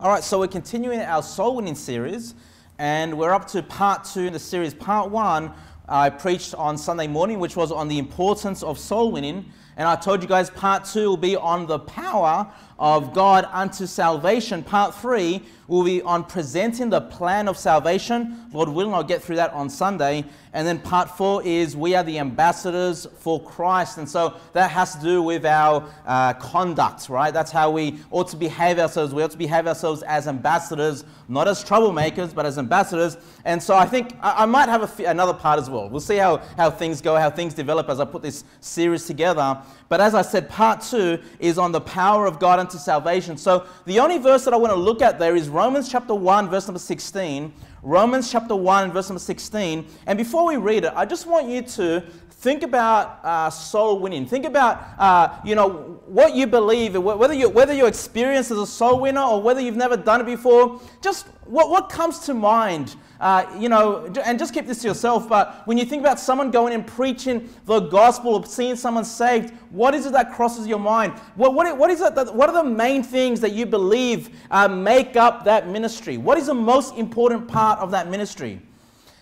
All right, so we're continuing our soul winning series, and we're up to part two in the series. Part one, I preached on Sunday morning, which was on the importance of soul winning. And I told you guys part two will be on the power of God unto salvation. Part three will be on presenting the plan of salvation. Lord willing, I'll get through that on Sunday. And then part four is we are the ambassadors for Christ. And so that has to do with our uh, conduct, right? That's how we ought to behave ourselves. We ought to behave ourselves as ambassadors, not as troublemakers, but as ambassadors. And so I think I, I might have another part as well. We'll see how, how things go, how things develop as I put this series together. But as I said, part two is on the power of God unto salvation. So the only verse that I want to look at there is Romans chapter 1, verse number 16. Romans chapter 1, verse number 16. And before we read it, I just want you to think about uh, soul winning. Think about, uh, you know, what you believe, whether, you, whether you're experienced as a soul winner or whether you've never done it before. Just what, what comes to mind uh, you know, and just keep this to yourself, but when you think about someone going and preaching the gospel or seeing someone saved, what is it that crosses your mind? What, what, what, is it that, what are the main things that you believe uh, make up that ministry? What is the most important part of that ministry?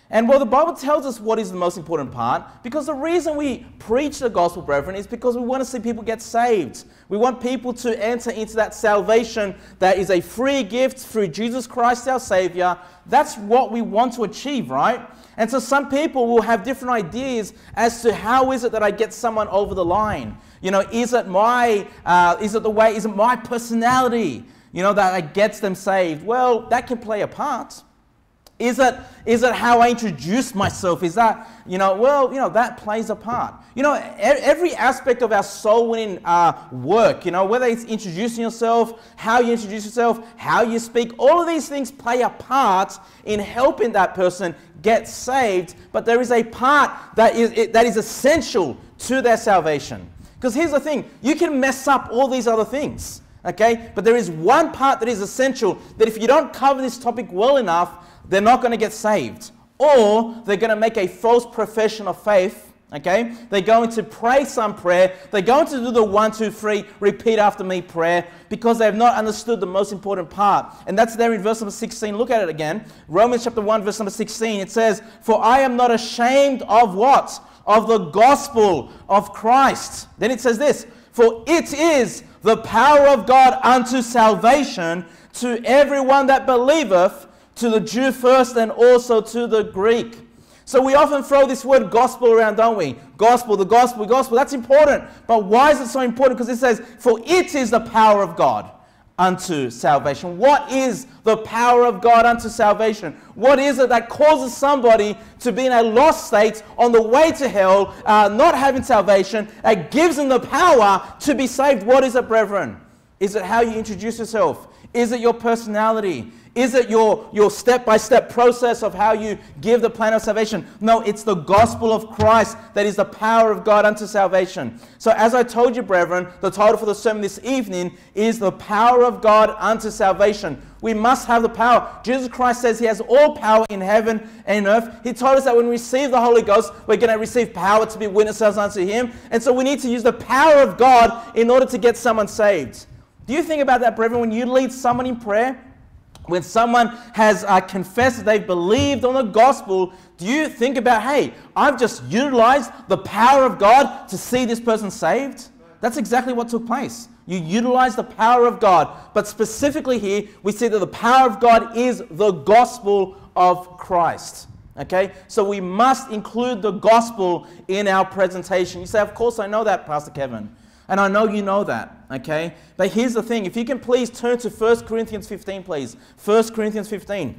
And well, the Bible tells us what is the most important part because the reason we preach the gospel, brethren, is because we want to see people get saved. We want people to enter into that salvation that is a free gift through Jesus Christ, our Savior. That's what we want to achieve, right? And so some people will have different ideas as to how is it that I get someone over the line. You know, is it my, uh, is it the way, is it my personality, you know, that gets them saved? Well, that can play a part. Is it, is it how I introduce myself? Is that, you know, well, you know, that plays a part. You know, every aspect of our soul winning uh, work, you know, whether it's introducing yourself, how you introduce yourself, how you speak, all of these things play a part in helping that person get saved. But there is a part that is, that is essential to their salvation. Because here's the thing you can mess up all these other things, okay? But there is one part that is essential that if you don't cover this topic well enough, they're not going to get saved. Or they're going to make a false profession of faith. Okay? They're going to pray some prayer. They're going to do the one, two, three, repeat after me prayer because they have not understood the most important part. And that's there in verse number 16. Look at it again. Romans chapter 1, verse number 16. It says, For I am not ashamed of what? Of the gospel of Christ. Then it says this, For it is the power of God unto salvation to everyone that believeth to the Jew first and also to the Greek. So we often throw this word gospel around, don't we? Gospel, the gospel, gospel. That's important. But why is it so important? Because it says, For it is the power of God unto salvation. What is the power of God unto salvation? What is it that causes somebody to be in a lost state on the way to hell, uh, not having salvation, that gives them the power to be saved? What is it, brethren? Is it how you introduce yourself? Is it your personality? Is it your, your step-by-step process of how you give the plan of salvation? No, it's the gospel of Christ that is the power of God unto salvation. So as I told you, brethren, the title for the sermon this evening is the power of God unto salvation. We must have the power. Jesus Christ says he has all power in heaven and in earth. He told us that when we receive the Holy Ghost, we're going to receive power to be witnesses unto him. And so we need to use the power of God in order to get someone saved. Do you think about that, brethren, when you lead someone in prayer? When someone has uh, confessed that they've believed on the gospel, do you think about, hey, I've just utilized the power of God to see this person saved? That's exactly what took place. You utilize the power of God. But specifically here, we see that the power of God is the gospel of Christ. Okay? So we must include the gospel in our presentation. You say, of course, I know that, Pastor Kevin. And I know you know that, okay? But here's the thing. If you can please turn to 1 Corinthians 15, please. 1 Corinthians 15.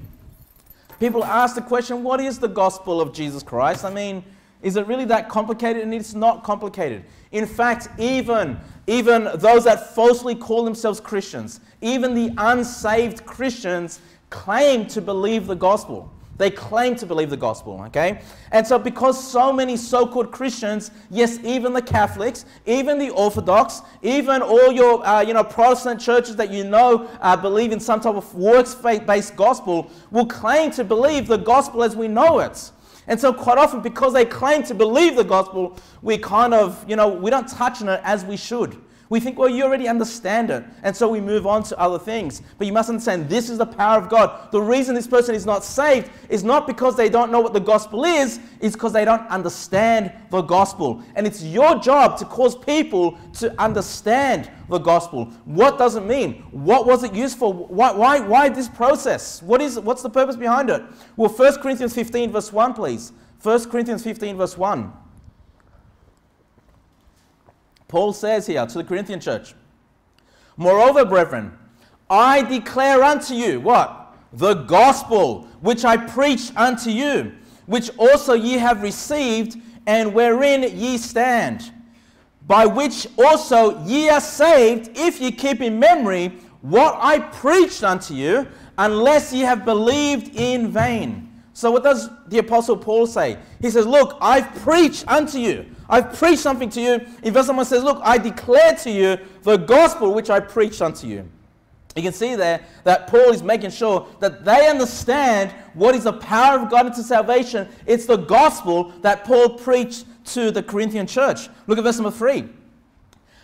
People ask the question, what is the gospel of Jesus Christ? I mean, is it really that complicated? And it's not complicated. In fact, even, even those that falsely call themselves Christians, even the unsaved Christians claim to believe the gospel. They claim to believe the gospel, okay? And so, because so many so called Christians, yes, even the Catholics, even the Orthodox, even all your uh, you know, Protestant churches that you know uh, believe in some type of works based gospel, will claim to believe the gospel as we know it. And so, quite often, because they claim to believe the gospel, we kind of, you know, we don't touch on it as we should. We think, well, you already understand it. And so we move on to other things. But you must understand this is the power of God. The reason this person is not saved is not because they don't know what the gospel is, it's because they don't understand the gospel. And it's your job to cause people to understand the gospel. What does it mean? What was it used for? Why, why, why this process? What is, what's the purpose behind it? Well, 1 Corinthians 15, verse 1, please. 1 Corinthians 15, verse 1. Paul says here to the Corinthian church, Moreover, brethren, I declare unto you what? The gospel which I preach unto you, which also ye have received, and wherein ye stand, by which also ye are saved, if ye keep in memory what I preached unto you, unless ye have believed in vain. So, what does the Apostle Paul say? He says, Look, I've preached unto you. I've preached something to you. In verse 1 says, Look, I declare to you the gospel which I preached unto you. You can see there that Paul is making sure that they understand what is the power of God into salvation. It's the gospel that Paul preached to the Corinthian church. Look at verse number 3.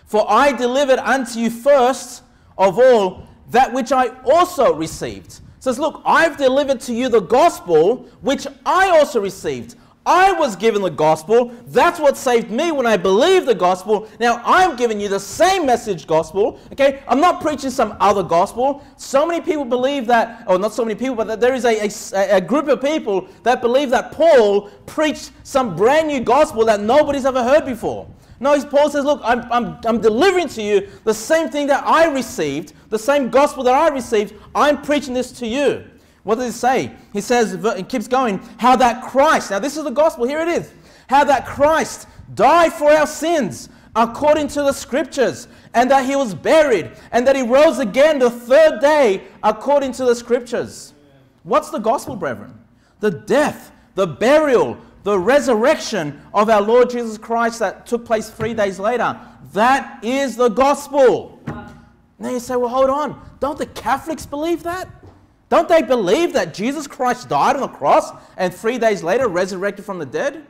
For I delivered unto you first of all that which I also received. says, Look, I've delivered to you the gospel which I also received. I was given the gospel. That's what saved me when I believed the gospel. Now I'm giving you the same message gospel. Okay? I'm not preaching some other gospel. So many people believe that, or not so many people, but that there is a, a, a group of people that believe that Paul preached some brand new gospel that nobody's ever heard before. No, Paul says, Look, I'm, I'm, I'm delivering to you the same thing that I received, the same gospel that I received. I'm preaching this to you. What does it say? He says, it keeps going, how that Christ, now this is the gospel, here it is, how that Christ died for our sins according to the scriptures, and that he was buried, and that he rose again the third day according to the scriptures. What's the gospel, brethren? The death, the burial, the resurrection of our Lord Jesus Christ that took place three days later. That is the gospel. Now you say, well, hold on. Don't the Catholics believe that? Don't they believe that Jesus Christ died on the cross and three days later resurrected from the dead?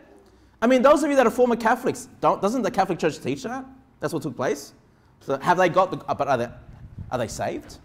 I mean, those of you that are former Catholics, doesn't the Catholic Church teach that? That's what took place. So have they got the, uh, but are they, are they saved?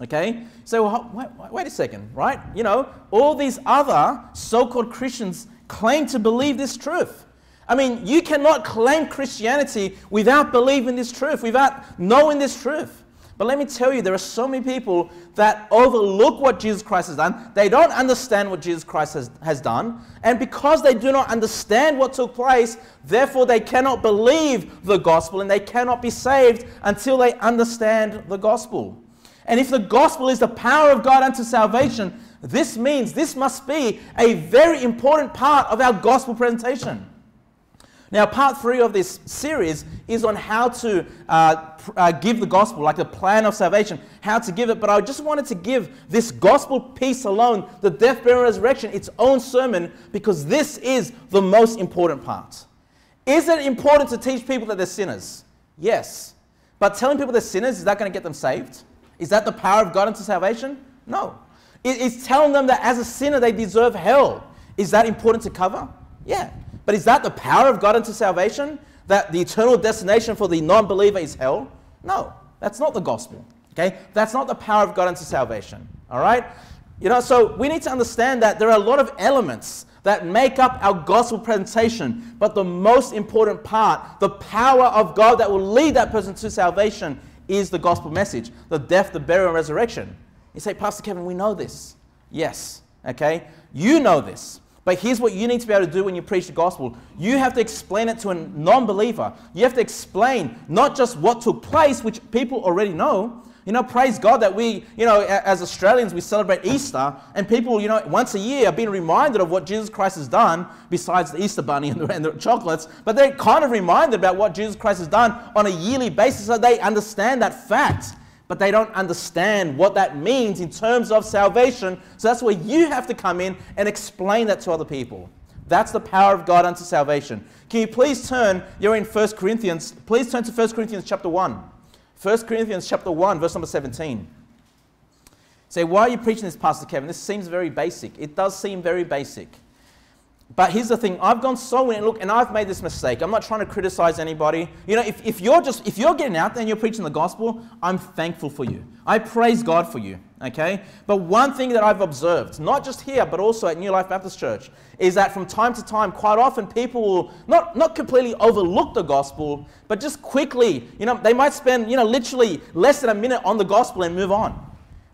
Okay? So, wait, wait a second, right? You know, all these other so called Christians claim to believe this truth. I mean, you cannot claim Christianity without believing this truth, without knowing this truth. But let me tell you, there are so many people that overlook what Jesus Christ has done. They don't understand what Jesus Christ has, has done. And because they do not understand what took place, therefore they cannot believe the gospel and they cannot be saved until they understand the gospel. And if the gospel is the power of God unto salvation, this means this must be a very important part of our gospel presentation. Now, part three of this series is on how to uh, uh, give the gospel, like the plan of salvation, how to give it. But I just wanted to give this gospel piece alone, the death, burial, resurrection, its own sermon, because this is the most important part. Is it important to teach people that they're sinners? Yes. But telling people they're sinners, is that going to get them saved? Is that the power of God into salvation? No. It's telling them that as a sinner they deserve hell. Is that important to cover? Yeah. But is that the power of God into salvation? That the eternal destination for the non believer is hell? No, that's not the gospel. Okay? That's not the power of God into salvation. All right? You know, so we need to understand that there are a lot of elements that make up our gospel presentation, but the most important part, the power of God that will lead that person to salvation, is the gospel message the death, the burial, and resurrection. You say, Pastor Kevin, we know this. Yes, okay? You know this. But here's what you need to be able to do when you preach the gospel you have to explain it to a non believer. You have to explain not just what took place, which people already know. You know, praise God that we, you know, as Australians, we celebrate Easter, and people, you know, once a year are being reminded of what Jesus Christ has done, besides the Easter bunny and the, and the chocolates, but they're kind of reminded about what Jesus Christ has done on a yearly basis so they understand that fact but they don't understand what that means in terms of salvation. So that's where you have to come in and explain that to other people. That's the power of God unto salvation. Can you please turn, you're in 1 Corinthians, please turn to 1 Corinthians chapter 1. 1 Corinthians chapter 1, verse number 17. Say, why are you preaching this, Pastor Kevin? This seems very basic. It does seem very basic. But here's the thing, I've gone so in, look, and I've made this mistake. I'm not trying to criticize anybody. You know, if, if you're just, if you're getting out there and you're preaching the gospel, I'm thankful for you. I praise God for you, okay? But one thing that I've observed, not just here, but also at New Life Baptist Church, is that from time to time, quite often people will not, not completely overlook the gospel, but just quickly, you know, they might spend, you know, literally less than a minute on the gospel and move on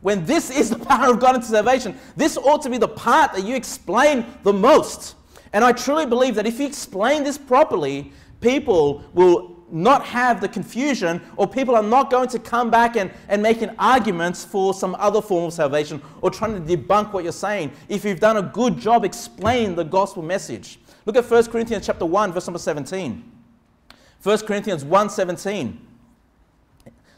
when this is the power of God into salvation, this ought to be the part that you explain the most. And I truly believe that if you explain this properly, people will not have the confusion, or people are not going to come back and, and making arguments for some other form of salvation or trying to debunk what you're saying if you've done a good job explaining the gospel message. Look at 1 Corinthians chapter 1, verse number 17. 1 Corinthians 1 17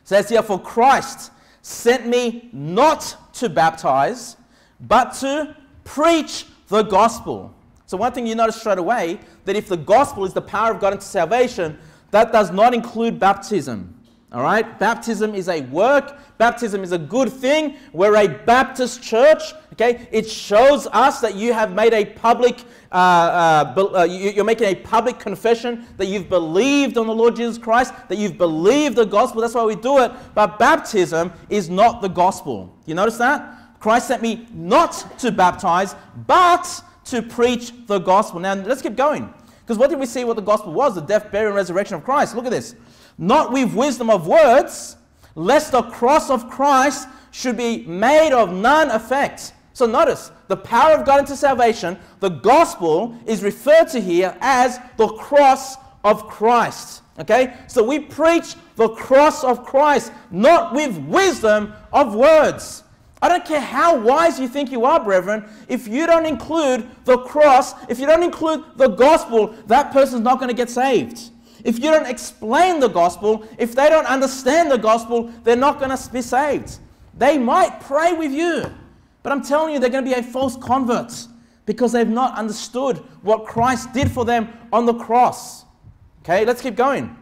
says here, For Christ sent me not to baptize, but to preach the gospel so, one thing you notice straight away that if the gospel is the power of God into salvation, that does not include baptism. All right? Baptism is a work, baptism is a good thing. We're a Baptist church. Okay? It shows us that you have made a public, uh, uh, uh, you're making a public confession that you've believed on the Lord Jesus Christ, that you've believed the gospel. That's why we do it. But baptism is not the gospel. You notice that? Christ sent me not to baptize, but to preach the gospel. Now, let's keep going. Because what did we see what the gospel was? The death, burial, and resurrection of Christ. Look at this. Not with wisdom of words, lest the cross of Christ should be made of none effect. So notice, the power of God into salvation, the gospel is referred to here as the cross of Christ. Okay? So we preach the cross of Christ, not with wisdom of words. I don't care how wise you think you are, brethren, if you don't include the cross, if you don't include the gospel, that person's not going to get saved. If you don't explain the gospel, if they don't understand the gospel, they're not going to be saved. They might pray with you, but I'm telling you, they're going to be a false convert because they've not understood what Christ did for them on the cross. Okay, let's keep going.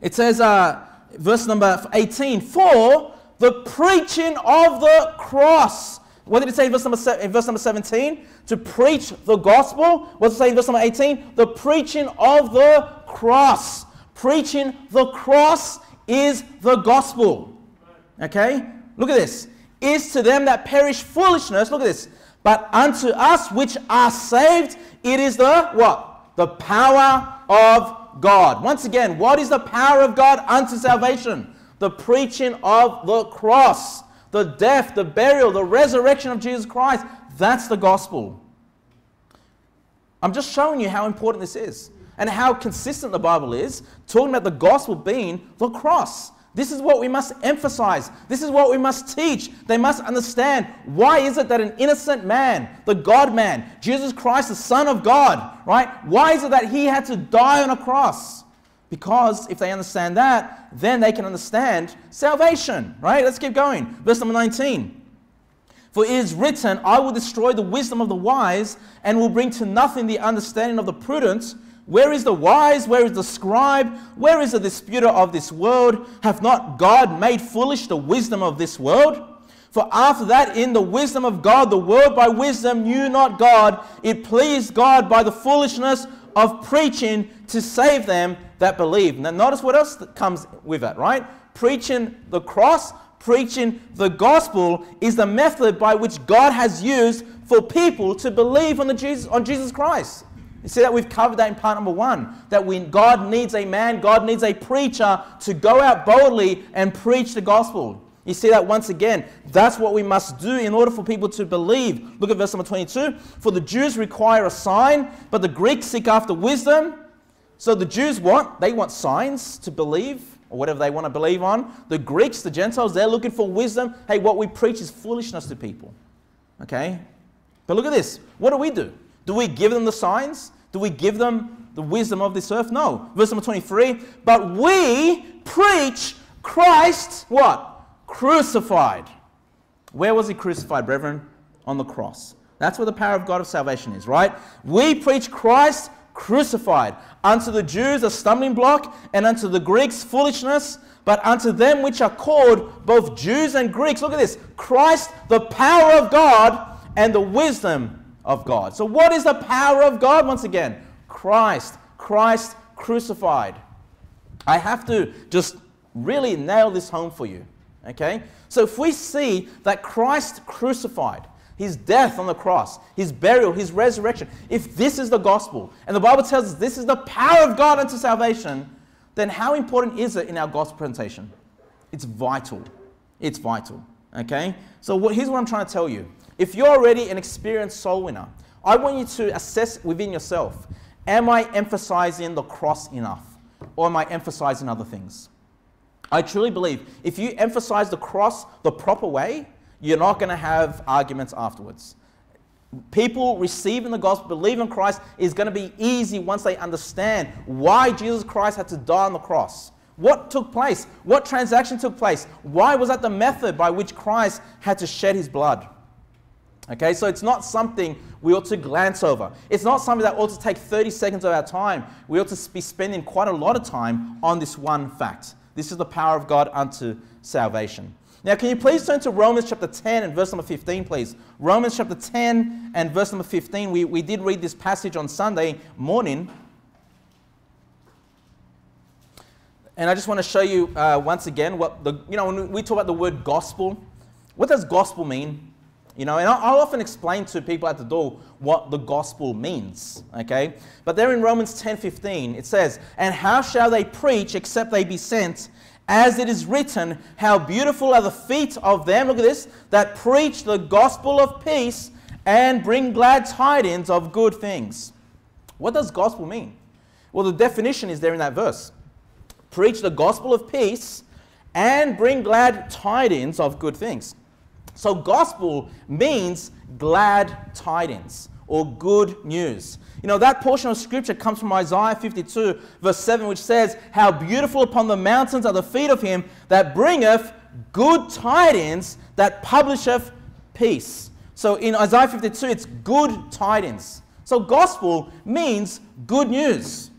It says, uh, verse number 18, For the preaching of the cross. What did it say in verse, number in verse number 17? To preach the gospel. What does it say in verse number 18? The preaching of the cross. Preaching the cross is the gospel. Okay? Look at this. Is to them that perish foolishness. Look at this. But unto us which are saved, it is the what? The power of God. Once again, what is the power of God unto salvation? The preaching of the cross, the death, the burial, the resurrection of Jesus Christ. That's the gospel. I'm just showing you how important this is and how consistent the Bible is, talking about the gospel being the cross. This is what we must emphasize. This is what we must teach. They must understand why is it that an innocent man, the God man, Jesus Christ, the Son of God, right? Why is it that he had to die on a cross? Because if they understand that, then they can understand salvation, right? Let's keep going. Verse number 19. For it is written, I will destroy the wisdom of the wise and will bring to nothing the understanding of the prudent. Where is the wise? Where is the scribe? Where is the disputer of this world? Have not God made foolish the wisdom of this world? For after that, in the wisdom of God, the world by wisdom knew not God. It pleased God by the foolishness of preaching to save them that believe. Now, notice what else comes with it, right? Preaching the cross, preaching the gospel is the method by which God has used for people to believe on, the Jesus, on Jesus Christ. You see that we've covered that in part number one. That when God needs a man, God needs a preacher to go out boldly and preach the gospel. You see that once again. That's what we must do in order for people to believe. Look at verse number 22. For the Jews require a sign, but the Greeks seek after wisdom. So the Jews want, they want signs to believe, or whatever they want to believe on. The Greeks, the Gentiles, they're looking for wisdom. Hey, what we preach is foolishness to people. Okay? But look at this. What do we do? Do we give them the signs? Do we give them the wisdom of this earth? No. Verse number 23. But we preach Christ, what? Crucified. Where was he crucified, brethren? On the cross. That's where the power of God of salvation is, right? We preach Christ crucified. Unto the Jews a stumbling block, and unto the Greeks foolishness, but unto them which are called both Jews and Greeks, look at this Christ, the power of God and the wisdom of God. So, what is the power of God once again? Christ. Christ crucified. I have to just really nail this home for you. Okay? So, if we see that Christ crucified, his death on the cross, his burial, his resurrection, if this is the gospel, and the Bible tells us this is the power of God unto salvation, then how important is it in our gospel presentation? It's vital. It's vital. Okay? So what, here's what I'm trying to tell you. If you're already an experienced soul winner, I want you to assess within yourself Am I emphasizing the cross enough? Or am I emphasizing other things? I truly believe if you emphasize the cross the proper way, you're not going to have arguments afterwards. People receiving the gospel, believing Christ is going to be easy once they understand why Jesus Christ had to die on the cross. What took place? What transaction took place? Why was that the method by which Christ had to shed his blood? Okay, so it's not something we ought to glance over. It's not something that ought to take 30 seconds of our time. We ought to be spending quite a lot of time on this one fact. This is the power of God unto salvation. Now, can you please turn to Romans chapter 10 and verse number 15, please? Romans chapter 10 and verse number 15. We, we did read this passage on Sunday morning. And I just want to show you uh, once again what the, you know, when we talk about the word gospel, what does gospel mean? You know, and I'll often explain to people at the door what the gospel means, okay? But there in Romans 10 15, it says, And how shall they preach except they be sent? As it is written, How beautiful are the feet of them, look at this, that preach the gospel of peace and bring glad tidings of good things. What does gospel mean? Well, the definition is there in that verse preach the gospel of peace and bring glad tidings of good things. So, gospel means glad tidings or good news. You know, that portion of scripture comes from Isaiah 52, verse 7, which says, How beautiful upon the mountains are the feet of him that bringeth good tidings, that publisheth peace. So, in Isaiah 52, it's good tidings. So, gospel means good news.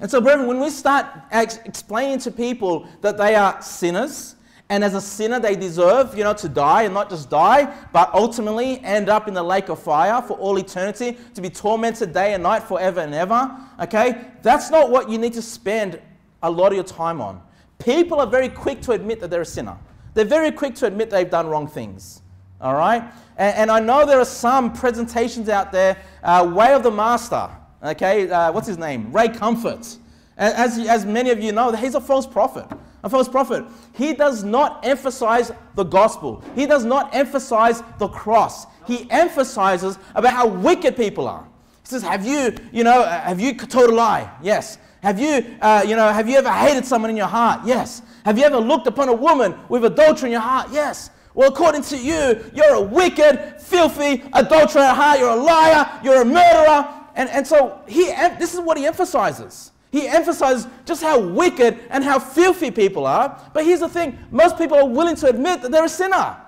And so, brethren, when we start ex- explaining to people that they are sinners, and as a sinner, they deserve, you know, to die and not just die, but ultimately end up in the lake of fire for all eternity, to be tormented day and night forever and ever. Okay? That's not what you need to spend a lot of your time on. People are very quick to admit that they're a sinner. They're very quick to admit they've done wrong things. All right? And, and I know there are some presentations out there, uh, Way of the Master. Okay? Uh, what's his name? Ray Comfort. As, as many of you know, he's a false prophet a false prophet. He does not emphasize the gospel. He does not emphasize the cross. He emphasizes about how wicked people are. He says, "Have you, you know, uh, have you told a lie? Yes. Have you, uh, you know, have you ever hated someone in your heart? Yes. Have you ever looked upon a woman with adultery in your heart? Yes. Well, according to you, you're a wicked, filthy adulterer at heart. You're a liar. You're a murderer. And, and so he, this is what he emphasizes. He emphasizes just how wicked and how filthy people are. But here's the thing most people are willing to admit that they're a sinner.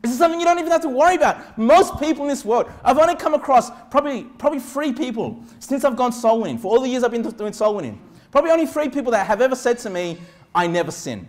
This is something you don't even have to worry about. Most people in this world, I've only come across probably, probably three people since I've gone soul winning, for all the years I've been doing soul winning. Probably only three people that have ever said to me, I never sin.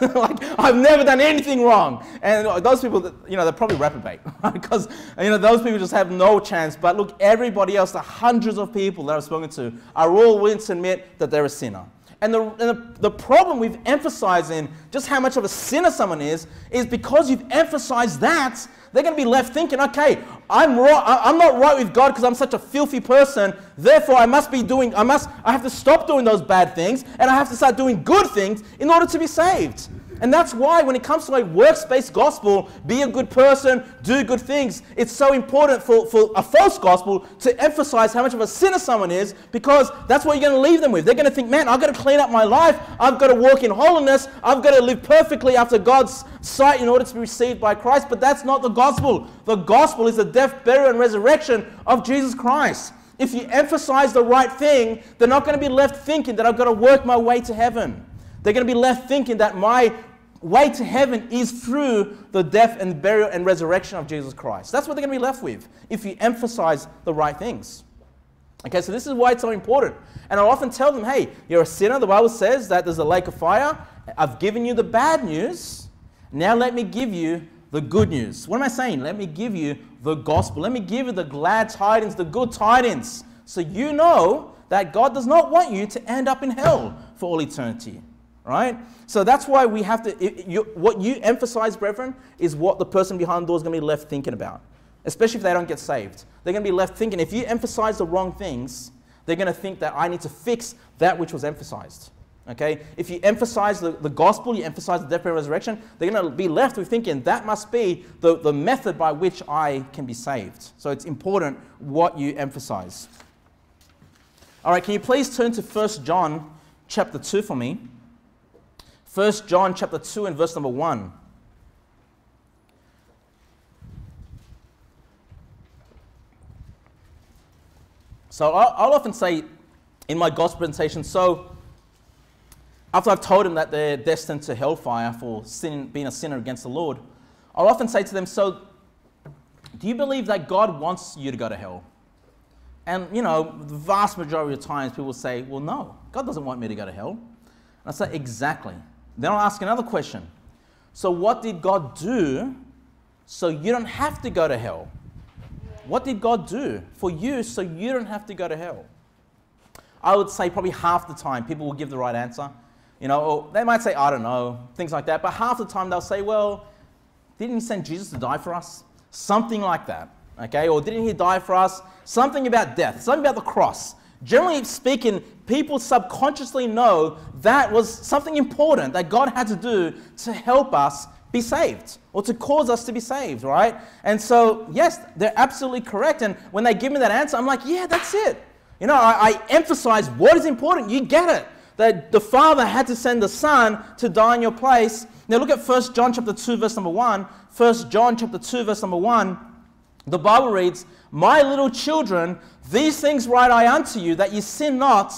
like I've never done anything wrong. And those people, you know, they're probably reprobate because you know those people just have no chance. But look, everybody else, the hundreds of people that I've spoken to, are all willing to admit that they're a sinner. And, the, and the, the problem with emphasizing just how much of a sinner someone is, is because you've emphasized that, they're going to be left thinking, okay, I'm, right, I'm not right with God because I'm such a filthy person. Therefore, I must be doing, I must, I have to stop doing those bad things and I have to start doing good things in order to be saved. And that's why when it comes to a works-based gospel, be a good person, do good things, it's so important for, for a false gospel to emphasize how much of a sinner someone is because that's what you're going to leave them with. They're going to think, man, I've got to clean up my life. I've got to walk in holiness. I've got to live perfectly after God's sight in order to be received by Christ. But that's not the gospel. The gospel is the death, burial, and resurrection of Jesus Christ. If you emphasize the right thing, they're not going to be left thinking that I've got to work my way to heaven. They're going to be left thinking that my way to heaven is through the death and burial and resurrection of Jesus Christ. That's what they're going to be left with if you emphasize the right things. Okay, so this is why it's so important. And I often tell them, hey, you're a sinner. The Bible says that there's a lake of fire. I've given you the bad news. Now let me give you the good news. What am I saying? Let me give you the gospel. Let me give you the glad tidings, the good tidings. So you know that God does not want you to end up in hell for all eternity. Right? So that's why we have to, it, you, what you emphasize, brethren, is what the person behind the door is going to be left thinking about. Especially if they don't get saved. They're going to be left thinking, if you emphasize the wrong things, they're going to think that I need to fix that which was emphasized. Okay? If you emphasize the, the gospel, you emphasize the death, and resurrection, they're going to be left with thinking that must be the, the method by which I can be saved. So it's important what you emphasize. All right, can you please turn to 1 John chapter 2 for me? 1 John chapter 2 and verse number 1. So I'll, I'll often say in my gospel presentation, so after I've told them that they're destined to hellfire for sin, being a sinner against the Lord, I'll often say to them, So, do you believe that God wants you to go to hell? And, you know, the vast majority of times people say, Well, no, God doesn't want me to go to hell. And I say, Exactly. Then I'll ask another question. So, what did God do so you don't have to go to hell? What did God do for you so you don't have to go to hell? I would say probably half the time people will give the right answer. You know, they might say, I don't know, things like that. But half the time they'll say, well, didn't he send Jesus to die for us? Something like that. Okay? Or didn't he die for us? Something about death, something about the cross. Generally speaking, people subconsciously know that was something important that God had to do to help us be saved or to cause us to be saved, right? And so, yes, they're absolutely correct. And when they give me that answer, I'm like, yeah, that's it. You know, I, I emphasize what is important. You get it that the Father had to send the Son to die in your place. Now look at 1 John chapter 2, verse number 1. 1 John chapter 2, verse number 1. The Bible reads, My little children, these things write I unto you, that ye sin not.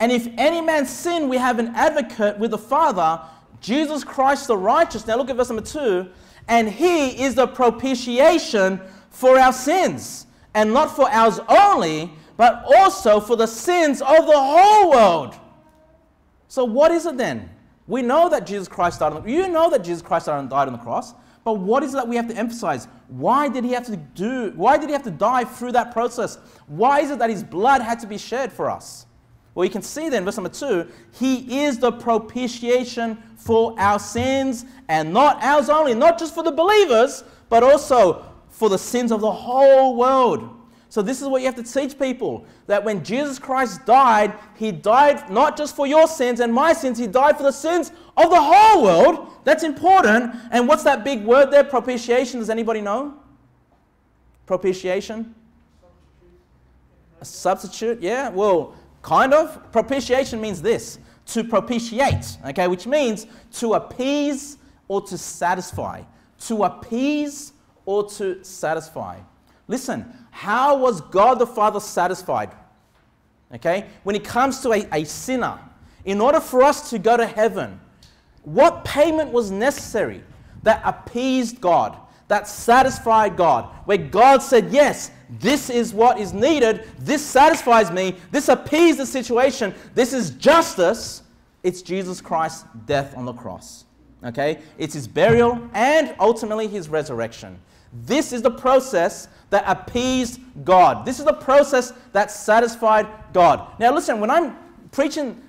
And if any man sin, we have an advocate with the Father, Jesus Christ the righteous. Now look at verse number 2. And he is the propitiation for our sins, and not for ours only, but also for the sins of the whole world. So what is it then? We know that Jesus Christ died on the, you know that Jesus Christ died on the cross, but what is it that we have to emphasize? Why did he have to do why did he have to die through that process? Why is it that his blood had to be shed for us? Well, you can see then, verse number two, he is the propitiation for our sins, and not ours only, not just for the believers, but also for the sins of the whole world. So, this is what you have to teach people that when Jesus Christ died, he died not just for your sins and my sins, he died for the sins of the whole world. That's important. And what's that big word there? Propitiation. Does anybody know? Propitiation? A substitute? Yeah, well, kind of. Propitiation means this to propitiate, okay, which means to appease or to satisfy. To appease or to satisfy. Listen, how was God the Father satisfied? Okay, when it comes to a, a sinner, in order for us to go to heaven, what payment was necessary that appeased God, that satisfied God, where God said, Yes, this is what is needed, this satisfies me, this appeased the situation, this is justice? It's Jesus Christ's death on the cross. Okay? It's his burial and ultimately his resurrection. This is the process that appeased God. This is the process that satisfied God. Now, listen, when I'm preaching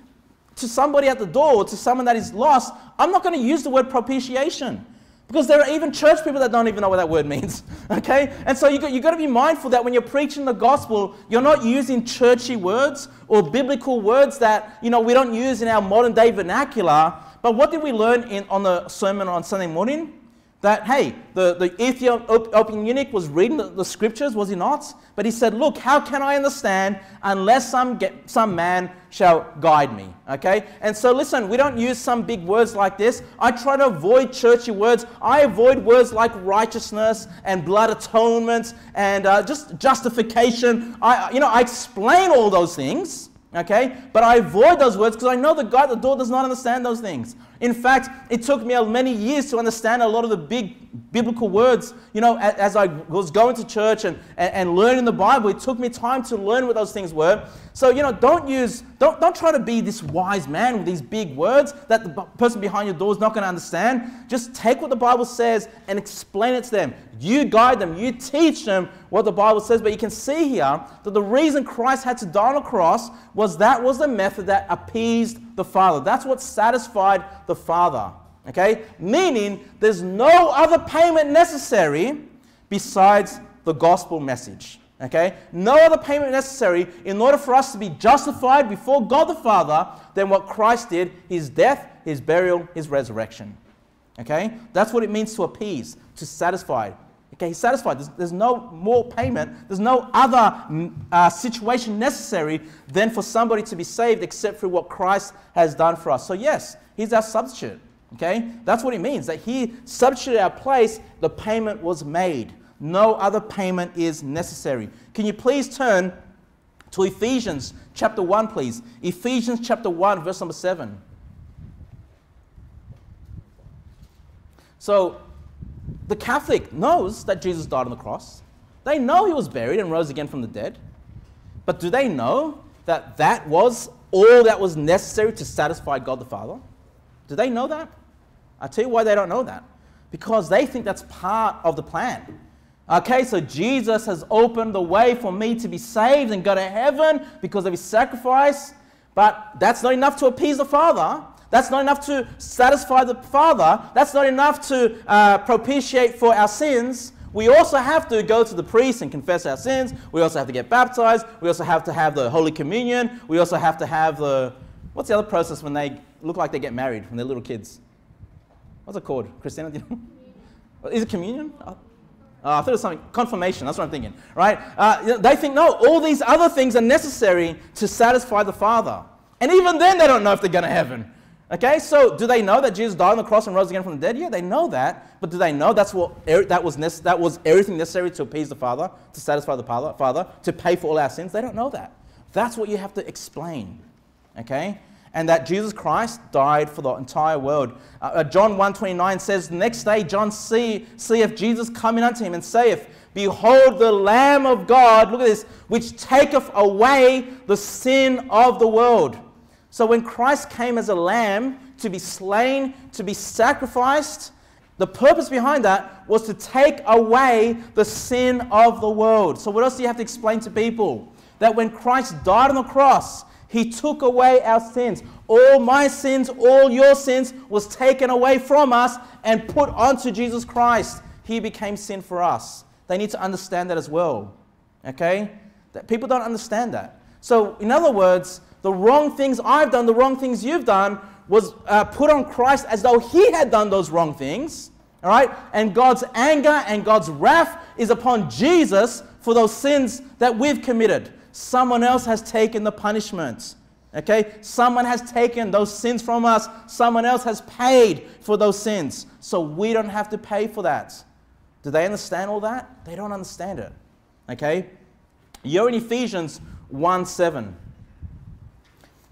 to somebody at the door to someone that is lost, I'm not going to use the word propitiation. Because there are even church people that don't even know what that word means. Okay? And so you got, you got to be mindful that when you're preaching the gospel, you're not using churchy words or biblical words that, you know, we don't use in our modern day vernacular. But what did we learn in, on the sermon on Sunday morning? That, hey, the, the Ethiopian eunuch was reading the, the, scriptures, was he not? But he said, look, how can I understand unless some, get, some man shall guide me? Okay? And so listen, we don't use some big words like this. I try to avoid churchy words. I avoid words like righteousness and blood atonement and uh, just justification. I, you know, I explain all those things. Okay? But I avoid those words because I know the guy at the door does not understand those things. In fact, it took me many years to understand a lot of the big biblical words. You know, as I was going to church and, and, learning the Bible, it took me time to learn what those things were. So, you know, don't use, don't, don't try to be this wise man with these big words that the person behind your door is not going to understand. Just take what the Bible says and explain it to them. You guide them, you teach them what the Bible says. But you can see here that the reason Christ had to die on a cross was that was the method that appeased the Father. That's what satisfied the Father. Okay? Meaning there's no other payment necessary besides the gospel message. Okay? No other payment necessary in order for us to be justified before God the Father than what Christ did his death, his burial, his resurrection. Okay? That's what it means to appease, to satisfy. Okay, he's satisfied. There's, there's no more payment. There's no other mm, uh, situation necessary than for somebody to be saved except for what Christ has done for us. So, yes, he's our substitute. Okay, that's what it means that he substituted our place, the payment was made. No other payment is necessary. Can you please turn to Ephesians chapter 1, please? Ephesians chapter 1, verse number 7. So, the Catholic knows that Jesus died on the cross. They know he was buried and rose again from the dead. But do they know that that was all that was necessary to satisfy God the Father? Do they know that? I'll tell you why they don't know that. Because they think that's part of the plan. Okay, so Jesus has opened the way for me to be saved and go to heaven because of his sacrifice. But that's not enough to appease the Father. That's not enough to satisfy the Father. That's not enough to uh, propitiate for our sins. We also have to go to the priest and confess our sins. We also have to get baptized. We also have to have the Holy Communion. We also have to have the, what's the other process when they look like they get married when they're little kids? What's it called? Christina? Is it communion? Uh, I thought it was something, confirmation, that's what I'm thinking, right? Uh, they think, no, all these other things are necessary to satisfy the Father. And even then, they don't know if they're going to heaven. Okay, so do they know that Jesus died on the cross and rose again from the dead? Yeah, they know that. But do they know that's what that was that was everything necessary to appease the Father, to satisfy the Father, to pay for all our sins? They don't know that. That's what you have to explain. Okay, and that Jesus Christ died for the entire world. Uh, uh John 1.29 says, the next day John see, seeth Jesus coming unto him and saith, Behold the Lamb of God, look at this, which taketh away the sin of the world. So when Christ came as a lamb to be slain, to be sacrificed, the purpose behind that was to take away the sin of the world. So, what else do you have to explain to people? That when Christ died on the cross, he took away our sins. All my sins, all your sins was taken away from us and put onto Jesus Christ. He became sin for us. They need to understand that as well. Okay? That people don't understand that. So, in other words, the wrong things I've done, the wrong things you've done, was uh, put on Christ as though he had done those wrong things. All right? And God's anger and God's wrath is upon Jesus for those sins that we've committed. Someone else has taken the punishment. Okay? Someone has taken those sins from us. Someone else has paid for those sins. So we don't have to pay for that. Do they understand all that? They don't understand it. Okay? You're in Ephesians 1 7.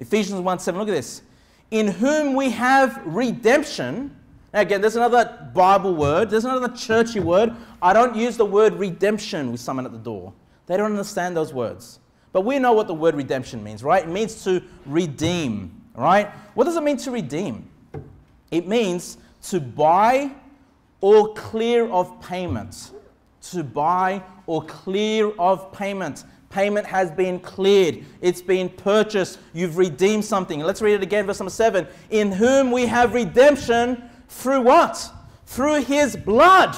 Ephesians 1 7, look at this. In whom we have redemption. Now, again, there's another Bible word, there's another churchy word. I don't use the word redemption with someone at the door. They don't understand those words. But we know what the word redemption means, right? It means to redeem, right? What does it mean to redeem? It means to buy or clear of payment. To buy or clear of payment. Payment has been cleared. It's been purchased. You've redeemed something. Let's read it again, verse number seven. In whom we have redemption through what? Through his blood.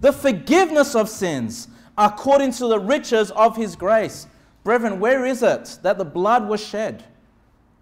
The forgiveness of sins according to the riches of his grace. Brethren, where is it that the blood was shed?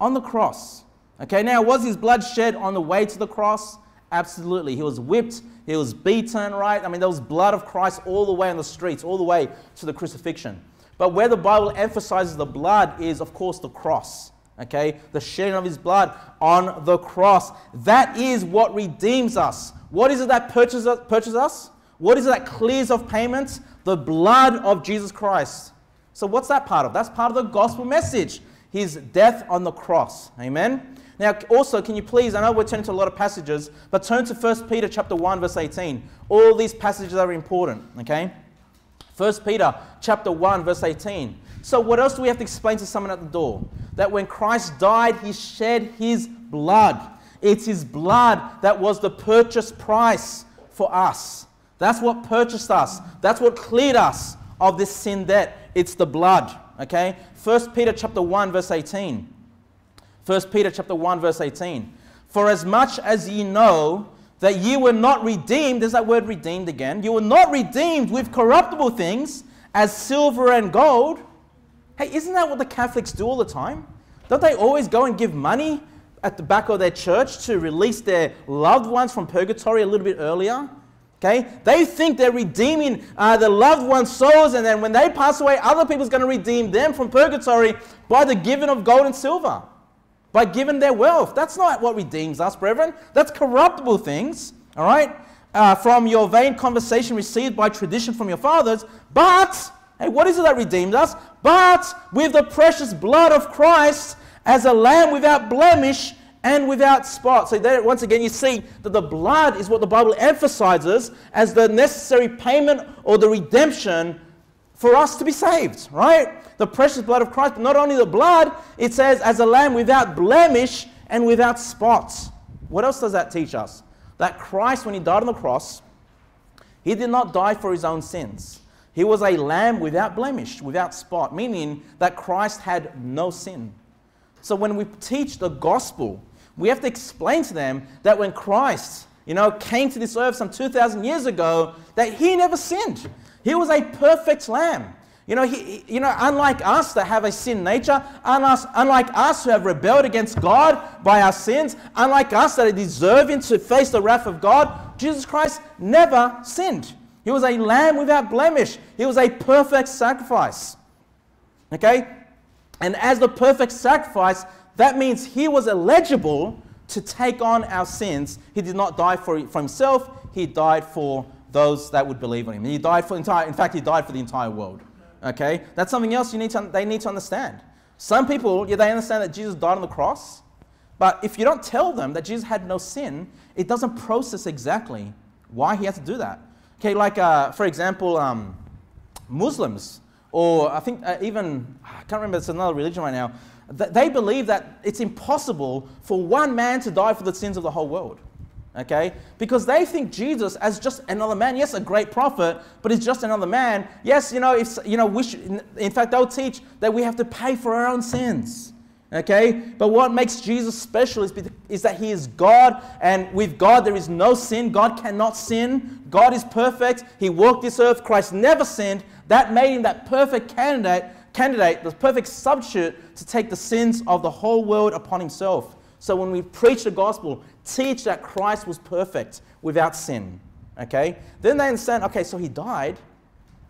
On the cross. Okay, now was his blood shed on the way to the cross? Absolutely. He was whipped, he was beaten, right? I mean, there was blood of Christ all the way on the streets, all the way to the crucifixion. But where the Bible emphasizes the blood is, of course, the cross. Okay? The shedding of his blood on the cross. That is what redeems us. What is it that purchases, purchases us? What is it that clears of payments? The blood of Jesus Christ. So, what's that part of? That's part of the gospel message. His death on the cross. Amen? Now, also, can you please, I know we're turning to a lot of passages, but turn to 1 Peter chapter 1, verse 18. All these passages are important, okay? 1 Peter chapter 1, verse 18. So what else do we have to explain to someone at the door? That when Christ died, he shed his blood. It's his blood that was the purchase price for us. That's what purchased us. That's what cleared us of this sin debt. It's the blood. Okay? 1 Peter chapter 1, verse 18. 1 Peter chapter 1, verse 18. For as much as ye know that ye were not redeemed, there's that word redeemed again. You were not redeemed with corruptible things as silver and gold. Hey, isn't that what the Catholics do all the time? Don't they always go and give money at the back of their church to release their loved ones from purgatory a little bit earlier? Okay? They think they're redeeming uh, the loved one's souls, and then when they pass away, other people's going to redeem them from purgatory by the giving of gold and silver, by giving their wealth. That's not what redeems us, brethren. That's corruptible things, all right? Uh, from your vain conversation received by tradition from your fathers. But, hey, what is it that redeems us? But with the precious blood of Christ as a lamb without blemish and without spot. So there, once again, you see that the blood is what the Bible emphasizes as the necessary payment or the redemption for us to be saved, right? The precious blood of Christ. But not only the blood, it says, as a lamb without blemish and without spots. What else does that teach us? That Christ, when he died on the cross, he did not die for his own sins. He was a lamb without blemish, without spot, meaning that Christ had no sin. So when we teach the gospel, we have to explain to them that when Christ, you know, came to this earth some 2,000 years ago, that he never sinned. He was a perfect lamb. You know, he, you know, unlike us that have a sin nature, unlike us who have rebelled against God by our sins, unlike us that are deserving to face the wrath of God, Jesus Christ never sinned. He was a lamb without blemish. He was a perfect sacrifice. Okay? And as the perfect sacrifice, that means he was eligible to take on our sins. He did not die for, for himself, he died for those that would believe on him. He died for entire, in fact, he died for the entire world. Okay? That's something else you need to, they need to understand. Some people, yeah, they understand that Jesus died on the cross, but if you don't tell them that Jesus had no sin, it doesn't process exactly why he had to do that. Okay, like, uh, for example, um, Muslims, or I think uh, even, I can't remember, it's another religion right now, they believe that it's impossible for one man to die for the sins of the whole world. Okay? Because they think Jesus as just another man. Yes, a great prophet, but he's just another man. Yes, you know, if you know, we should, in fact, they'll teach that we have to pay for our own sins. Okay? But what makes Jesus special is, is that he is God, and with God there is no sin. God cannot sin. God is perfect. He walked this earth. Christ never sinned. That made him that perfect candidate candidate, the perfect substitute to take the sins of the whole world upon himself. So when we preach the gospel, teach that Christ was perfect without sin. Okay? Then they understand, okay, so he died.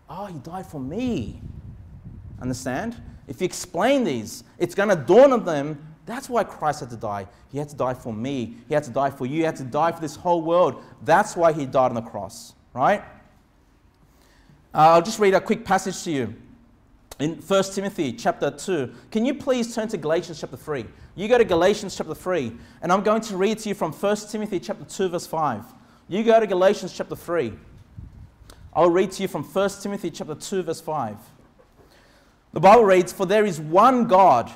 Oh, he died for me. Understand? If you explain these, it's going to dawn on them that's why Christ had to die. He had to die for me. He had to die for you. He had to die for this whole world. That's why he died on the cross, right? Uh, I'll just read a quick passage to you in 1 Timothy chapter 2. Can you please turn to Galatians chapter 3? You go to Galatians chapter 3, and I'm going to read to you from 1 Timothy chapter 2, verse 5. You go to Galatians chapter 3. I'll read to you from 1 Timothy chapter 2, verse 5. The Bible reads, For there is one God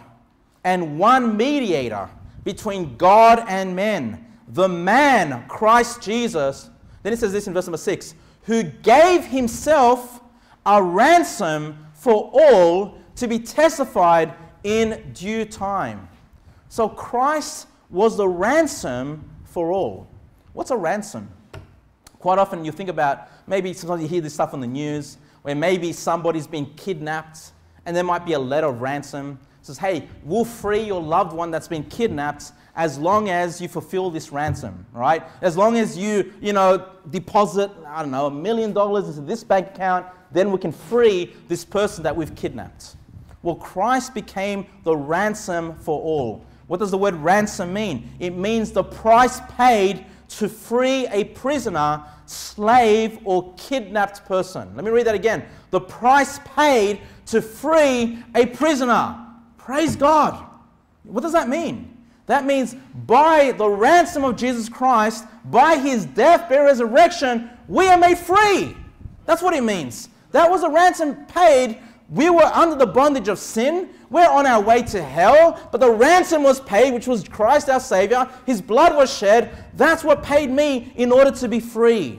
and one mediator between God and men, the man, Christ Jesus. Then it says this in verse number 6 who gave himself a ransom for all to be testified in due time. So Christ was the ransom for all. What's a ransom? Quite often you think about maybe sometimes you hear this stuff on the news where maybe somebody's been kidnapped and there might be a letter of ransom. It says, hey, we'll free your loved one that's been kidnapped as long as you fulfill this ransom, right? As long as you, you know, deposit, I don't know, a million dollars into this bank account then we can free this person that we've kidnapped. Well, Christ became the ransom for all. What does the word ransom mean? It means the price paid to free a prisoner, slave, or kidnapped person. Let me read that again. The price paid to free a prisoner. Praise God. What does that mean? That means by the ransom of Jesus Christ, by his death, burial, resurrection, we are made free. That's what it means. That was a ransom paid. We were under the bondage of sin. We're on our way to hell, but the ransom was paid, which was Christ our Savior. His blood was shed. That's what paid me in order to be free.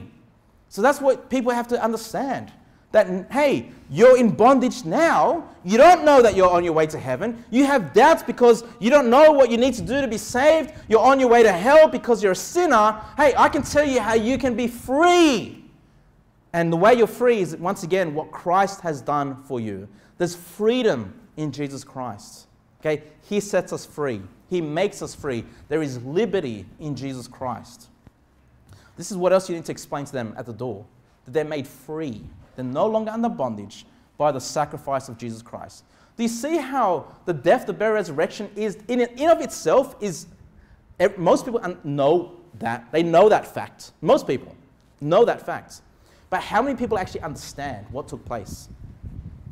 So that's what people have to understand that, hey, you're in bondage now. You don't know that you're on your way to heaven. You have doubts because you don't know what you need to do to be saved. You're on your way to hell because you're a sinner. Hey, I can tell you how you can be free. And the way you're free is, once again, what Christ has done for you. There's freedom in Jesus Christ. Okay? He sets us free, He makes us free. There is liberty in Jesus Christ. This is what else you need to explain to them at the door that they're made free they're no longer under bondage by the sacrifice of Jesus Christ. Do you see how the death, the burial, resurrection is in of itself is eh, most people know that they know that fact. Most people know that fact, but how many people actually understand what took place?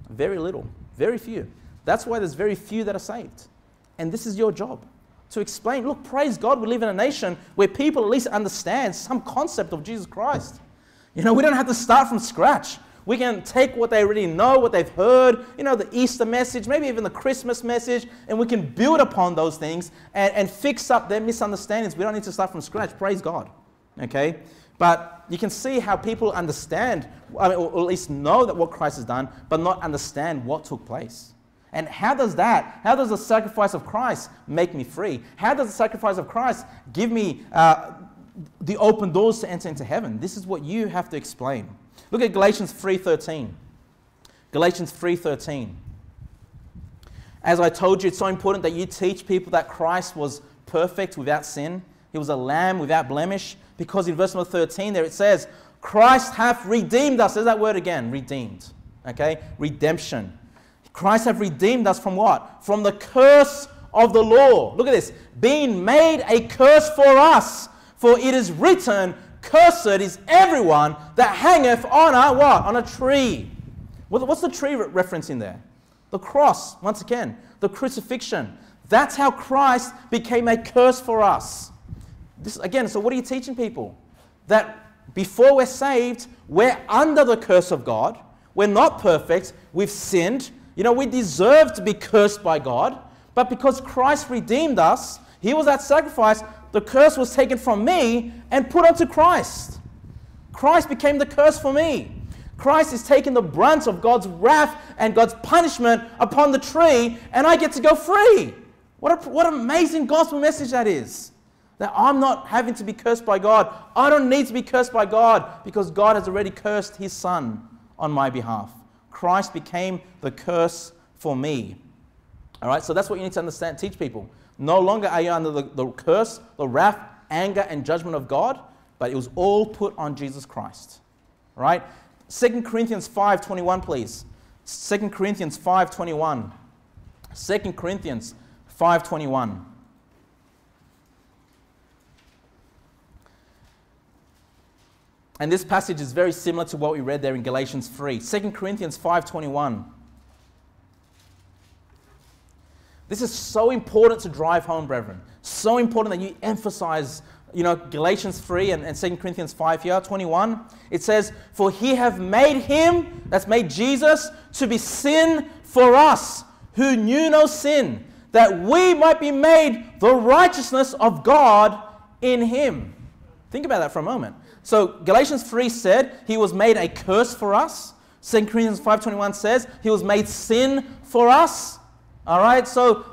Very little, very few. That's why there's very few that are saved, and this is your job to explain. Look, praise God, we live in a nation where people at least understand some concept of Jesus Christ. You know, we don't have to start from scratch. We can take what they already know, what they've heard, you know, the Easter message, maybe even the Christmas message, and we can build upon those things and, and fix up their misunderstandings. We don't need to start from scratch. Praise God. Okay? But you can see how people understand, I mean, or at least know that what Christ has done, but not understand what took place. And how does that, how does the sacrifice of Christ make me free? How does the sacrifice of Christ give me uh, the open doors to enter into heaven? This is what you have to explain. Look at Galatians 3:13. Galatians 3:13. As I told you, it's so important that you teach people that Christ was perfect without sin. He was a lamb without blemish. Because in verse number 13 there it says, Christ hath redeemed us. There's that word again, redeemed. Okay? Redemption. Christ hath redeemed us from what? From the curse of the law. Look at this. Being made a curse for us. For it is written, Cursed is everyone that hangeth on a what? On a tree. What's the tree reference in there? The cross, once again, the crucifixion. That's how Christ became a curse for us. This, again, so what are you teaching people? That before we're saved, we're under the curse of God. We're not perfect. We've sinned. You know, we deserve to be cursed by God. But because Christ redeemed us, He was that sacrifice, the curse was taken from me and put onto Christ. Christ became the curse for me. Christ is taking the brunt of God's wrath and God's punishment upon the tree, and I get to go free. What, a, what an amazing gospel message that is. That I'm not having to be cursed by God. I don't need to be cursed by God because God has already cursed his son on my behalf. Christ became the curse for me. All right, so that's what you need to understand, teach people. No longer are you under the, the curse, the wrath, anger, and judgment of God, but it was all put on Jesus Christ. Right? 2 Corinthians 5.21, please. 2 Corinthians 5.21. 2 Corinthians 5.21. And this passage is very similar to what we read there in Galatians 3. 2 Corinthians 5.21. This is so important to drive home, brethren. So important that you emphasize, you know, Galatians 3 and, and 2 Corinthians 5 here, 21. It says, For he have made him, that's made Jesus, to be sin for us, who knew no sin, that we might be made the righteousness of God in him. Think about that for a moment. So Galatians 3 said he was made a curse for us. 2 Corinthians 5.21 says he was made sin for us. All right, so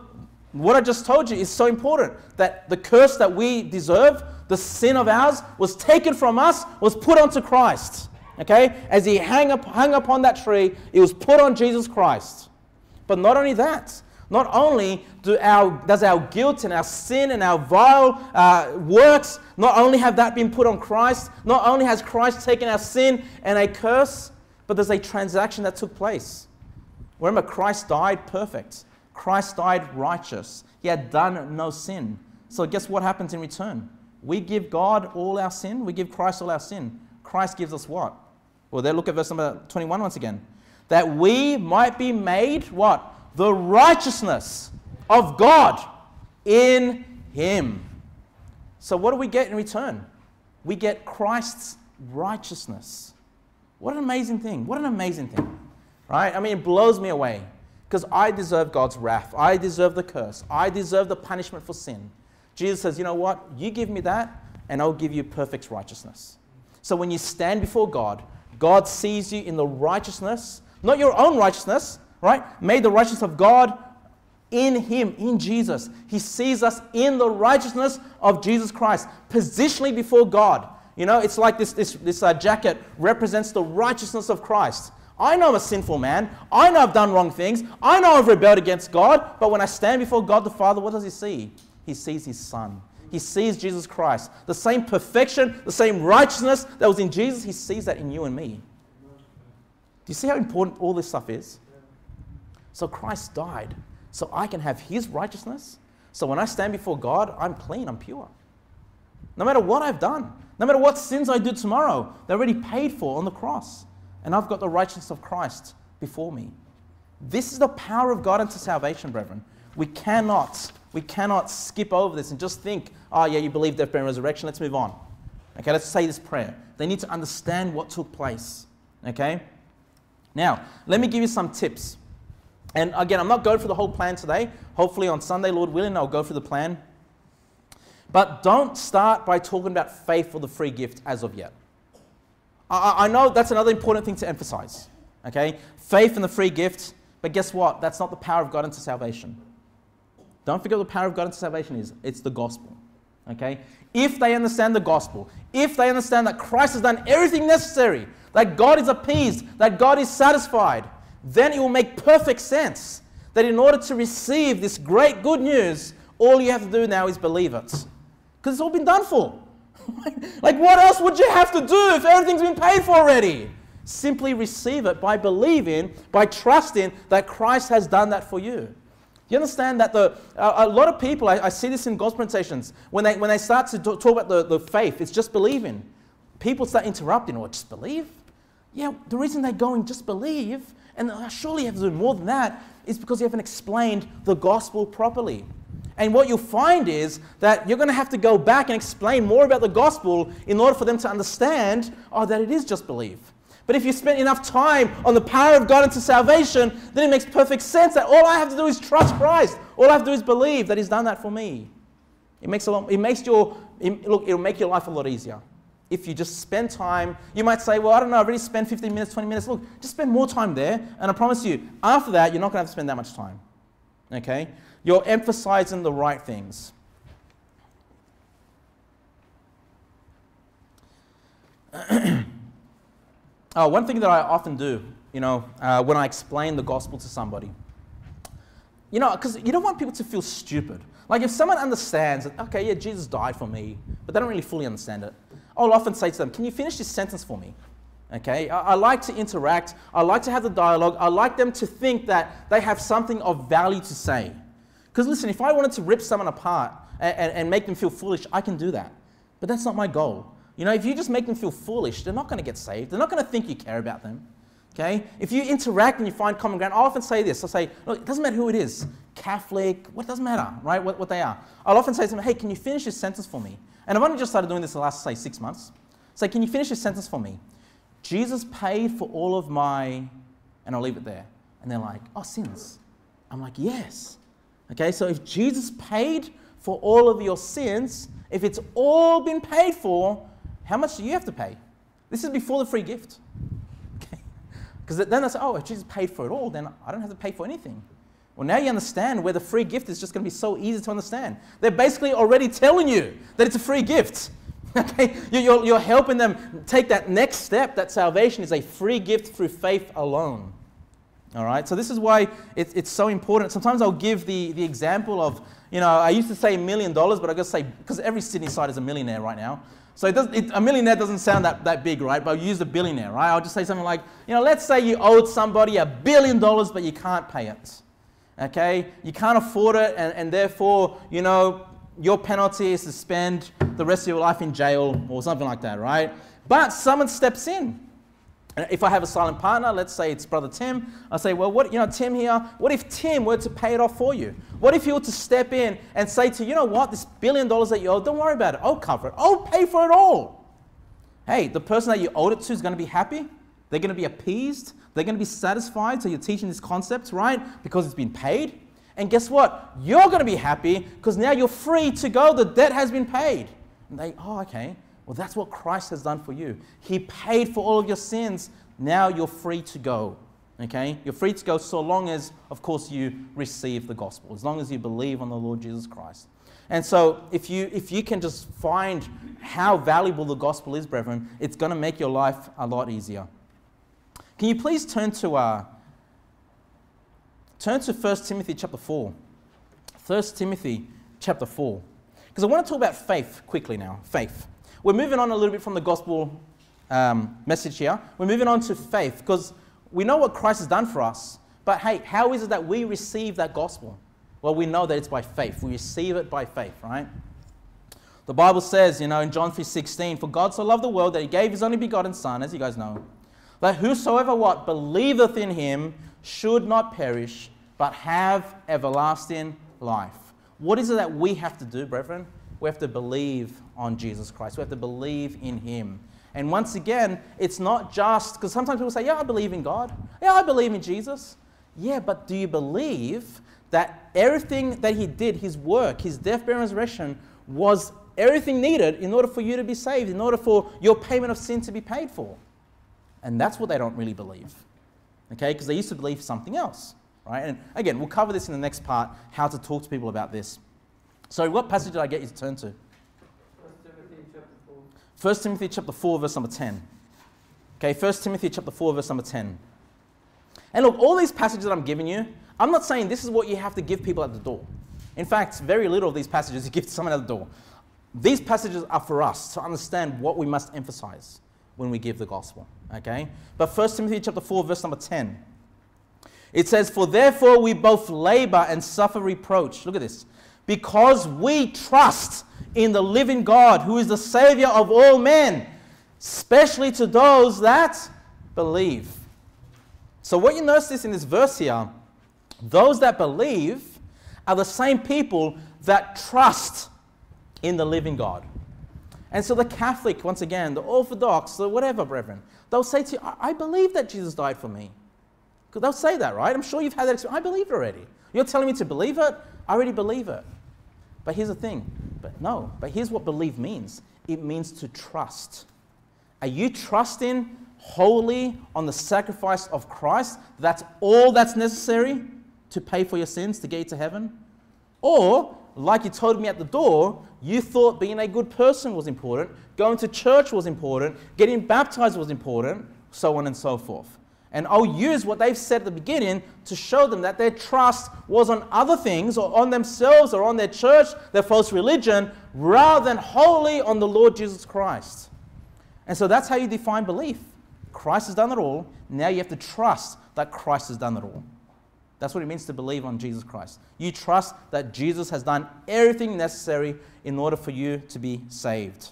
what I just told you is so important that the curse that we deserve, the sin of ours, was taken from us, was put onto Christ. Okay, as he hung, up, hung upon that tree, it was put on Jesus Christ. But not only that, not only do our, does our guilt and our sin and our vile uh, works, not only have that been put on Christ, not only has Christ taken our sin and a curse, but there's a transaction that took place. Remember, Christ died perfect. Christ died righteous. He had done no sin. So, guess what happens in return? We give God all our sin, we give Christ all our sin. Christ gives us what? Well, there, look at verse number 21 once again. That we might be made what? The righteousness of God in Him. So, what do we get in return? We get Christ's righteousness. What an amazing thing. What an amazing thing. Right? I mean, it blows me away because I deserve God's wrath. I deserve the curse. I deserve the punishment for sin. Jesus says, You know what? You give me that, and I'll give you perfect righteousness. So when you stand before God, God sees you in the righteousness, not your own righteousness, right? Made the righteousness of God in Him, in Jesus. He sees us in the righteousness of Jesus Christ, positionally before God. You know, it's like this, this, this uh, jacket represents the righteousness of Christ. I know I'm a sinful man. I know I've done wrong things. I know I've rebelled against God. But when I stand before God the Father, what does He see? He sees His Son. He sees Jesus Christ. The same perfection, the same righteousness that was in Jesus, He sees that in you and me. Do you see how important all this stuff is? So Christ died so I can have His righteousness. So when I stand before God, I'm clean, I'm pure. No matter what I've done, no matter what sins I do tomorrow, they're already paid for on the cross. And I've got the righteousness of Christ before me. This is the power of God unto salvation, brethren. We cannot, we cannot skip over this and just think, oh yeah, you believe death, burial, resurrection, let's move on. Okay, let's say this prayer. They need to understand what took place. Okay? Now, let me give you some tips. And again, I'm not going for the whole plan today. Hopefully on Sunday, Lord willing, I'll go through the plan. But don't start by talking about faith or the free gift as of yet. I, I know that's another important thing to emphasize. Okay? Faith and the free gift, but guess what? That's not the power of God into salvation. Don't forget what the power of God into salvation is it's the gospel. Okay? If they understand the gospel, if they understand that Christ has done everything necessary, that God is appeased, that God is satisfied, then it will make perfect sense that in order to receive this great good news, all you have to do now is believe it. Because it's all been done for. like, what else would you have to do if everything's been paid for already? Simply receive it by believing, by trusting that Christ has done that for you. You understand that the, uh, a lot of people, I, I, see this in gospel presentations, when they, when they start to talk about the, the faith, it's just believing. People start interrupting, or just believe? Yeah, the reason they're going just believe, and I surely have to do more than that, is because you haven't explained the gospel properly. And what you'll find is that you're going to have to go back and explain more about the gospel in order for them to understand, oh, that it is just believe. But if you spend enough time on the power of God into salvation, then it makes perfect sense that all I have to do is trust Christ. All I have to do is believe that He's done that for me. It makes, a lot, it makes your, it, look, it'll make your life a lot easier. If you just spend time, you might say, well, I don't know, I've already spent 15 minutes, 20 minutes. Look, just spend more time there. And I promise you, after that, you're not going to have to spend that much time. Okay? You're emphasizing the right things. oh, one thing that I often do, you know, uh, when I explain the gospel to somebody, you know, because you don't want people to feel stupid. Like if someone understands that, okay, yeah, Jesus died for me, but they don't really fully understand it, I'll often say to them, can you finish this sentence for me? Okay, I, I, like to interact. I like to have the dialogue. I like them to think that they have something of value to say. Because listen, if I wanted to rip someone apart and, and, and make them feel foolish, I can do that. But that's not my goal. You know, if you just make them feel foolish, they're not going to get saved. They're not going to think you care about them. Okay? If you interact and you find common ground, I often say this. I say, look, it doesn't matter who it is, Catholic, what doesn't matter, right? What, what they are. I'll often say to them, hey, can you finish this sentence for me? And I've only just started doing this the last, say, six months. Say, can you finish this sentence for me? Jesus paid for all of my, and I'll leave it there. And they're like, oh, sins. I'm like, yes. Okay, so if Jesus paid for all of your sins, if it's all been paid for, how much do you have to pay? This is before the free gift. Okay? Because then say, oh, if Jesus paid for it all, then I don't have to pay for anything. Well, now you understand where the free gift is just going to be so easy to understand. They're basically already telling you that it's a free gift. Okay? You're, you're helping them take that next step that salvation is a free gift through faith alone. All right, so this is why it, it's so important. Sometimes I'll give the, the example of, you know, I used to say a million dollars, but I gotta say, because every Sydneysider is a millionaire right now. So it it, a millionaire doesn't sound that, that big, right? But I'll use a billionaire, right? I'll just say something like, you know, let's say you owed somebody a billion dollars, but you can't pay it. Okay? You can't afford it, and, and therefore, you know, your penalty is to spend the rest of your life in jail or something like that, right? But someone steps in if I have a silent partner, let's say it's brother Tim, I say, well, what, you know, Tim here, what if Tim were to pay it off for you? What if he were to step in and say to you, you know what, this billion dollars that you owe, don't worry about it, I'll cover it, I'll pay for it all. Hey, the person that you owed it to is going to be happy, they're going to be appeased, they're going to be satisfied. So you're teaching these concepts, right? Because it's been paid. And guess what? You're going to be happy because now you're free to go. The debt has been paid. And they, oh, okay. Well, that's what Christ has done for you. He paid for all of your sins. Now you're free to go. Okay? You're free to go so long as, of course, you receive the gospel, as long as you believe on the Lord Jesus Christ. And so, if you, if you can just find how valuable the gospel is, brethren, it's going to make your life a lot easier. Can you please turn to, uh, turn to 1 Timothy chapter 4. 1 Timothy chapter 4. Because I want to talk about faith quickly now. Faith. We're moving on a little bit from the gospel um, message here. We're moving on to faith because we know what Christ has done for us. But hey, how is it that we receive that gospel? Well, we know that it's by faith. We receive it by faith, right? The Bible says, you know, in John 3:16, for God so loved the world that he gave his only begotten son, as you guys know, that whosoever what believeth in him should not perish, but have everlasting life. What is it that we have to do, brethren? We have to believe on Jesus Christ. We have to believe in him. And once again, it's not just because sometimes people say, Yeah, I believe in God. Yeah, I believe in Jesus. Yeah, but do you believe that everything that he did, his work, his death, burial, resurrection, was everything needed in order for you to be saved, in order for your payment of sin to be paid for? And that's what they don't really believe. Okay? Because they used to believe something else. Right? And again, we'll cover this in the next part how to talk to people about this. So, what passage did I get you to turn to? 1 Timothy chapter 4. 1 Timothy chapter 4, verse number 10. Okay, 1 Timothy chapter 4, verse number 10. And look, all these passages that I'm giving you, I'm not saying this is what you have to give people at the door. In fact, very little of these passages you give to someone at the door. These passages are for us to understand what we must emphasize when we give the gospel. Okay? But 1 Timothy chapter 4, verse number 10. It says, For therefore we both labor and suffer reproach. Look at this. Because we trust in the living God, who is the Savior of all men, especially to those that believe. So, what you notice this in this verse here, those that believe are the same people that trust in the living God. And so the Catholic, once again, the Orthodox, the whatever, brethren, they'll say to you, I, believe that Jesus died for me. They'll say that, right? I'm sure you've had that experience. I believe it already. You're telling me to believe it? I already believe it. But here's the thing. But no, but here's what believe means it means to trust. Are you trusting wholly on the sacrifice of Christ? That's all that's necessary to pay for your sins, to get you to heaven? Or like you told me at the door, you thought being a good person was important, going to church was important, getting baptized was important, so on and so forth. And I'll use what they've said at the beginning to show them that their trust was on other things or on themselves or on their church, their false religion, rather than wholly on the Lord Jesus Christ. And so that's how you define belief. Christ has done it all. Now you have to trust that Christ has done it all. That's what it means to believe on Jesus Christ. You trust that Jesus has done everything necessary in order for you to be saved.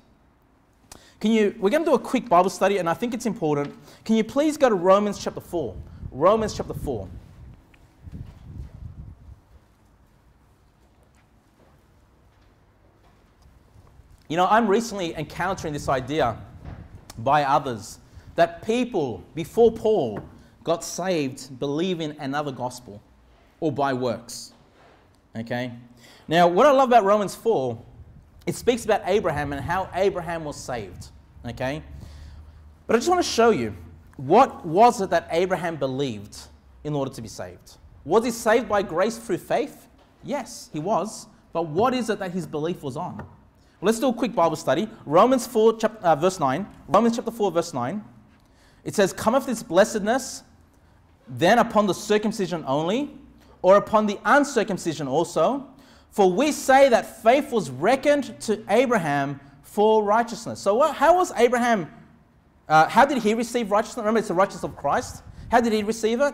Can you, we're going to do a quick Bible study, and I think it's important. Can you please go to Romans chapter 4? Romans chapter 4. You know, I'm recently encountering this idea by others that people before Paul got saved believing another gospel or by works. Okay? Now, what I love about Romans 4, it speaks about Abraham and how Abraham was saved. Okay? But I just want to show you what was it that Abraham believed in order to be saved? Was he saved by grace through faith? Yes, he was. But what is it that his belief was on? Well, let's do a quick Bible study. Romans 4, chapter, uh, verse 9. Romans chapter 4, verse 9. It says, "Come Cometh this blessedness then upon the circumcision only, or upon the uncircumcision also? For we say that faith was reckoned to Abraham for righteousness. So, what, how was Abraham, uh, how did he receive righteousness? Remember, it's the righteousness of Christ. How did he receive it?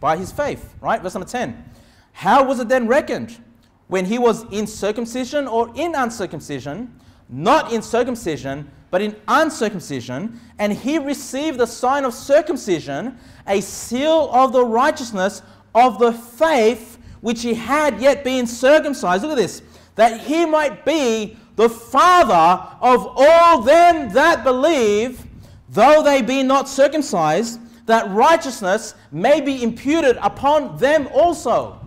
By his faith, right? Verse number 10. How was it then reckoned? When he was in circumcision or in uncircumcision? Not in circumcision, but in uncircumcision, and he received the sign of circumcision, a seal of the righteousness of the faith which he had yet been circumcised. Look at this. That he might be the father of all them that believe, though they be not circumcised, that righteousness may be imputed upon them also.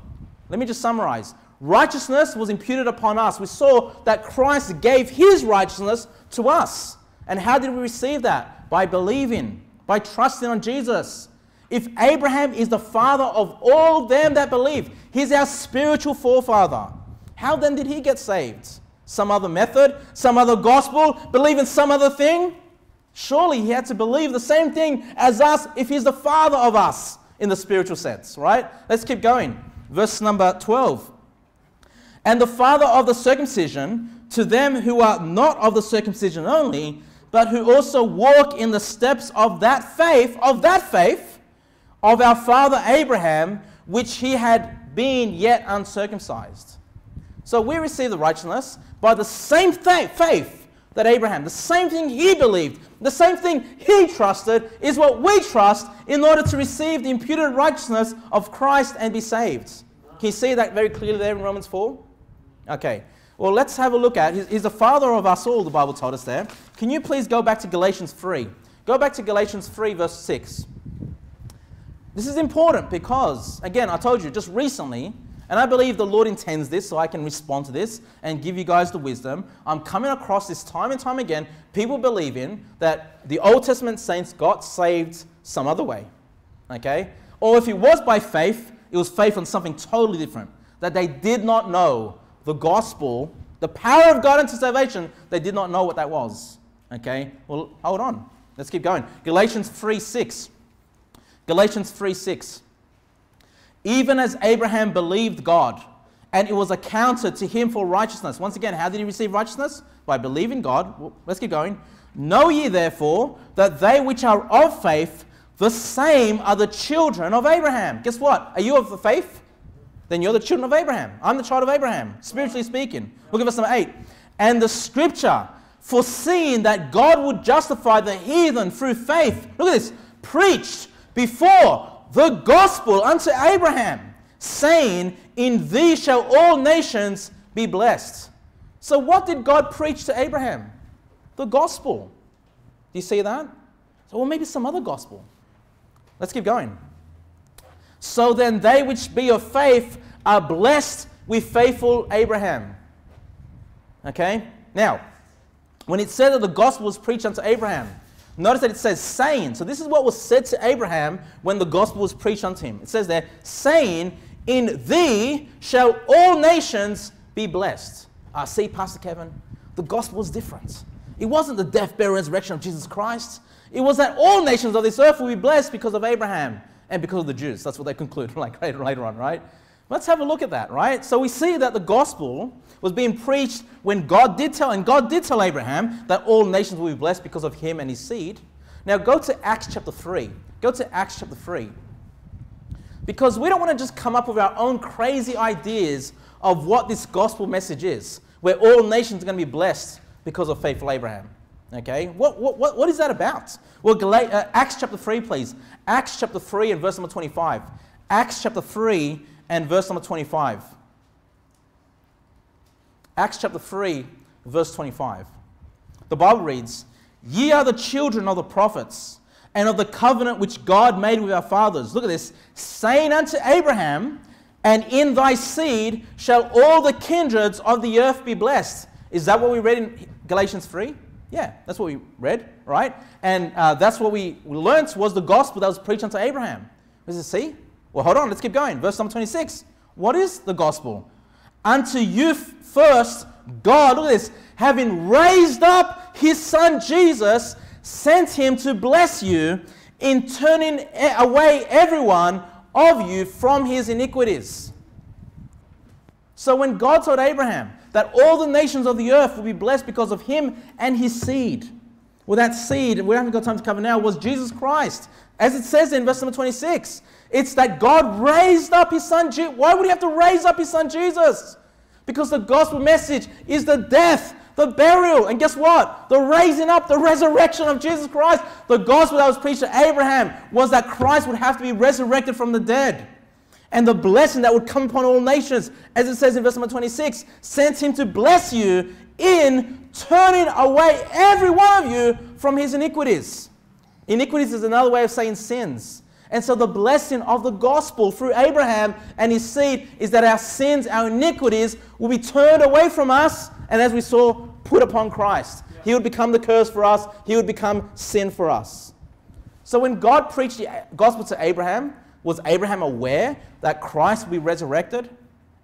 Let me just summarize. Righteousness was imputed upon us. We saw that Christ gave his righteousness to us. And how did we receive that? By believing, by trusting on Jesus. If Abraham is the father of all them that believe, he's our spiritual forefather. How then did he get saved? Some other method? Some other gospel? Believe in some other thing? Surely he had to believe the same thing as us if he's the father of us in the spiritual sense, right? Let's keep going. Verse number 12. And the father of the circumcision, to them who are not of the circumcision only, but who also walk in the steps of that faith, of that faith, of our father Abraham, which he had been yet uncircumcised. So we receive the righteousness by the same faith that Abraham, the same thing he believed, the same thing he trusted, is what we trust in order to receive the imputed righteousness of Christ and be saved. Can you see that very clearly there in Romans 4? Okay. Well, let's have a look at. He's the father of us all, the Bible told us there. Can you please go back to Galatians 3? Go back to Galatians 3, verse 6. This is important because, again, I told you just recently, and I believe the Lord intends this so I can respond to this and give you guys the wisdom. I'm coming across this time and time again. People believe in that the Old Testament saints got saved some other way. Okay? Or if it was by faith, it was faith on something totally different. That they did not know the gospel, the power of God unto salvation, they did not know what that was. Okay? Well, hold on. Let's keep going. Galatians 3 6. Galatians 3 6. Even as Abraham believed God, and it was accounted to him for righteousness. Once again, how did he receive righteousness? By believing God. Well, let's keep going. Know ye therefore that they which are of faith, the same are the children of Abraham. Guess what? Are you of the faith? Then you're the children of Abraham. I'm the child of Abraham, spiritually speaking. Look at verse number 8. And the scripture, foreseeing that God would justify the heathen through faith, look at this, preached before the gospel unto Abraham, saying, In thee shall all nations be blessed. So, what did God preach to Abraham? The gospel. Do you see that? So, well, maybe some other gospel. Let's keep going. So then, they which be of faith are blessed with faithful Abraham. Okay? Now, when it said that the gospel was preached unto Abraham, Notice that it says saying. So this is what was said to Abraham when the gospel was preached unto him. It says there, saying, In thee shall all nations be blessed. Uh, see, Pastor Kevin, the gospel was different. It wasn't the death, burial, resurrection of Jesus Christ. It was that all nations of this earth will be blessed because of Abraham and because of the Jews. That's what they conclude like later, later on, right? Let's have a look at that, right? So we see that the gospel was being preached when God did tell, and God did tell Abraham that all nations will be blessed because of him and his seed. Now go to Acts chapter 3. Go to Acts chapter 3. Because we don't want to just come up with our own crazy ideas of what this gospel message is, where all nations are going to be blessed because of faithful Abraham. Okay? What, what, what is that about? Well, uh, Acts chapter 3, please. Acts chapter 3 and verse number 25. Acts chapter 3 and verse number 25. Acts chapter 3, verse 25. The Bible reads, Ye are the children of the prophets and of the covenant which God made with our fathers. Look at this, saying unto Abraham, And in thy seed shall all the kindreds of the earth be blessed. Is that what we read in Galatians 3? Yeah, that's what we read, right? And uh, that's what we learnt was the gospel that was preached unto Abraham. Does it see? Well, hold on, let's keep going. Verse number 26. What is the gospel? Unto you first, God, look at this, having raised up his son Jesus, sent him to bless you in turning away everyone of you from his iniquities. So when God told Abraham that all the nations of the earth will be blessed because of him and his seed, well, that seed, and we haven't got time to cover now, was Jesus Christ. As it says in verse number 26, it's that God raised up his son. Why would he have to raise up his son Jesus? Because the gospel message is the death, the burial, and guess what? The raising up, the resurrection of Jesus Christ. The gospel that was preached to Abraham was that Christ would have to be resurrected from the dead. And the blessing that would come upon all nations, as it says in verse number 26, sent him to bless you in turning away every one of you from his iniquities. Iniquities is another way of saying sins. And so the blessing of the gospel through Abraham and his seed is that our sins, our iniquities will be turned away from us and as we saw, put upon Christ. He would become the curse for us, he would become sin for us. So when God preached the gospel to Abraham, was Abraham aware that Christ would be resurrected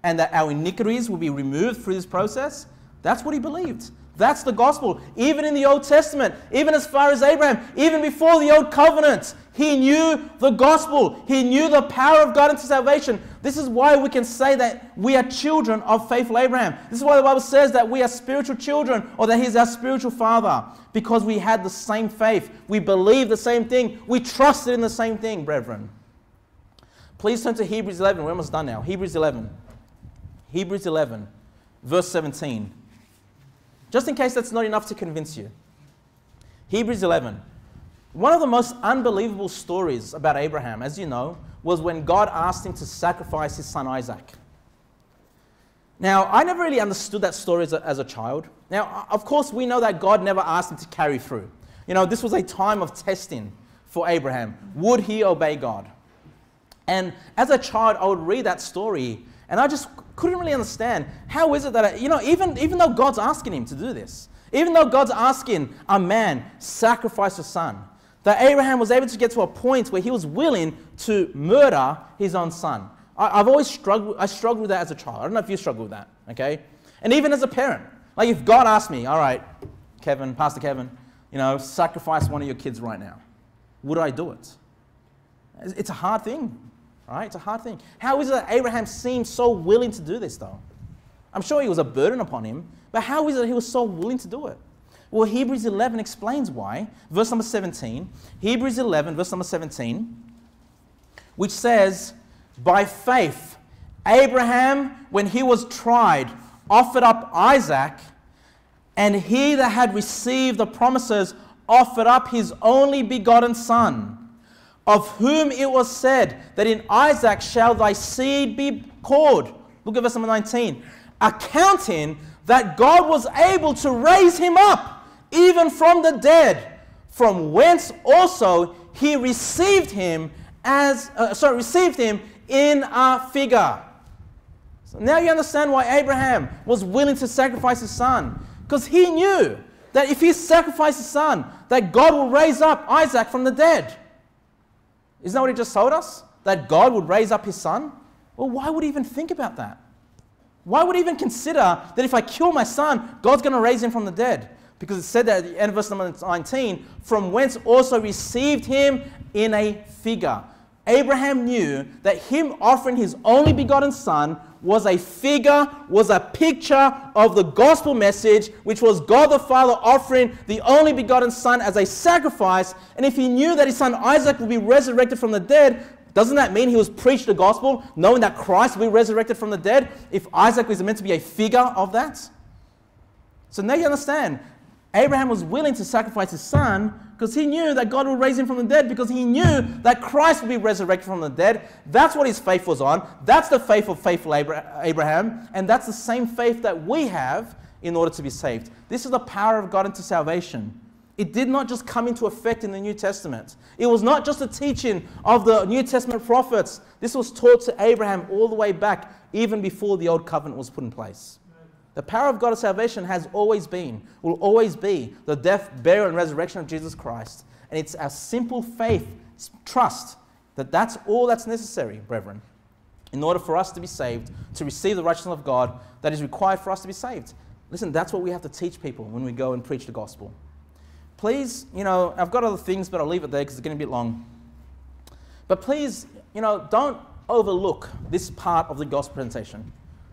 and that our iniquities will be removed through this process? That's what he believed. That's the gospel. Even in the Old Testament, even as far as Abraham, even before the Old Covenant, he knew the gospel. He knew the power of God into salvation. This is why we can say that we are children of faithful Abraham. This is why the Bible says that we are spiritual children or that he's our spiritual father because we had the same faith. We believe the same thing. We trusted in the same thing, brethren. Please turn to Hebrews 11. We're almost done now. Hebrews 11. Hebrews 11, verse 17. Just in case that's not enough to convince you. Hebrews 11. One of the most unbelievable stories about Abraham, as you know, was when God asked him to sacrifice his son Isaac. Now, I never really understood that story as a, as a child. Now, of course, we know that God never asked him to carry through. You know, this was a time of testing for Abraham. Would he obey God? And as a child, I would read that story and I just couldn't really understand how is it that, I, you know, even, even though God's asking him to do this, even though God's asking a man sacrifice a son, that Abraham was able to get to a point where he was willing to murder his own son. I, have always struggled, I struggled with that as a child. I don't know if you struggle with that, okay? And even as a parent, like if God asked me, all right, Kevin, Pastor Kevin, you know, sacrifice one of your kids right now, would I do it? It's a hard thing. Right? It's a hard thing. How is it that Abraham seemed so willing to do this, though? I'm sure it was a burden upon him, but how is it he was so willing to do it? Well, Hebrews 11 explains why. Verse number 17. Hebrews 11, verse number 17, which says, By faith, Abraham, when he was tried, offered up Isaac, and he that had received the promises offered up his only begotten son of whom it was said that in Isaac shall thy seed be called. Look at verse number 19. Accounting that God was able to raise him up even from the dead, from whence also he received him as uh, sorry received him in a figure. So now you understand why Abraham was willing to sacrifice his son because he knew that if he sacrificed his son, that God will raise up Isaac from the dead. Isn't that what he just told us? That God would raise up his son? Well, why would he even think about that? Why would he even consider that if I kill my son, God's going to raise him from the dead? Because it said that at the end of verse number 19, from whence also received him in a figure. Abraham knew that him offering his only begotten son was a figure, was a picture of the gospel message, which was God the Father offering the only begotten Son as a sacrifice. And if he knew that his son Isaac would be resurrected from the dead, doesn't that mean he was preached the gospel, knowing that Christ will be resurrected from the dead, if Isaac was meant to be a figure of that? So now you understand. Abraham was willing to sacrifice his son because he knew that God would raise him from the dead because he knew that Christ would be resurrected from the dead. That's what his faith was on. That's the faith of faithful Abraham, and that's the same faith that we have in order to be saved. This is the power of God into salvation. It did not just come into effect in the New Testament. It was not just a teaching of the New Testament prophets. This was taught to Abraham all the way back, even before the Old Covenant was put in place. The power of God of salvation has always been, will always be, the death, burial, and resurrection of Jesus Christ. And it's our simple faith, trust, that that's all that's necessary, brethren, in order for us to be saved, to receive the righteousness of God that is required for us to be saved. Listen, that's what we have to teach people when we go and preach the gospel. Please, you know, I've got other things, but I'll leave it there because it's getting a bit long. But please, you know, don't overlook this part of the gospel presentation.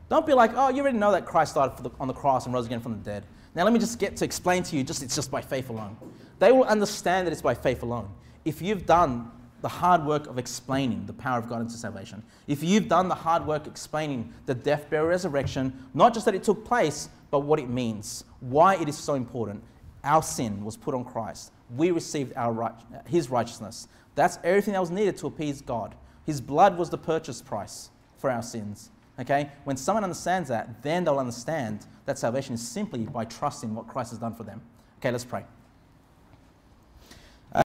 Don't be like, oh, you already know that Christ died the, on the cross and rose again from the dead. Now let me just get to explain to you, just it's just by faith alone. They will understand that it's by faith alone. If you've done the hard work of explaining the power of God into salvation, if you've done the hard work explaining the death, burial, resurrection, not just that it took place, but what it means, why it is so important, our sin was put on Christ. We received our right, his righteousness. That's everything that was needed to appease God. His blood was the purchase price for our sins. Okay? When someone understands that, then they'll understand that salvation is simply by trusting what Christ has done for them. Okay, let's pray.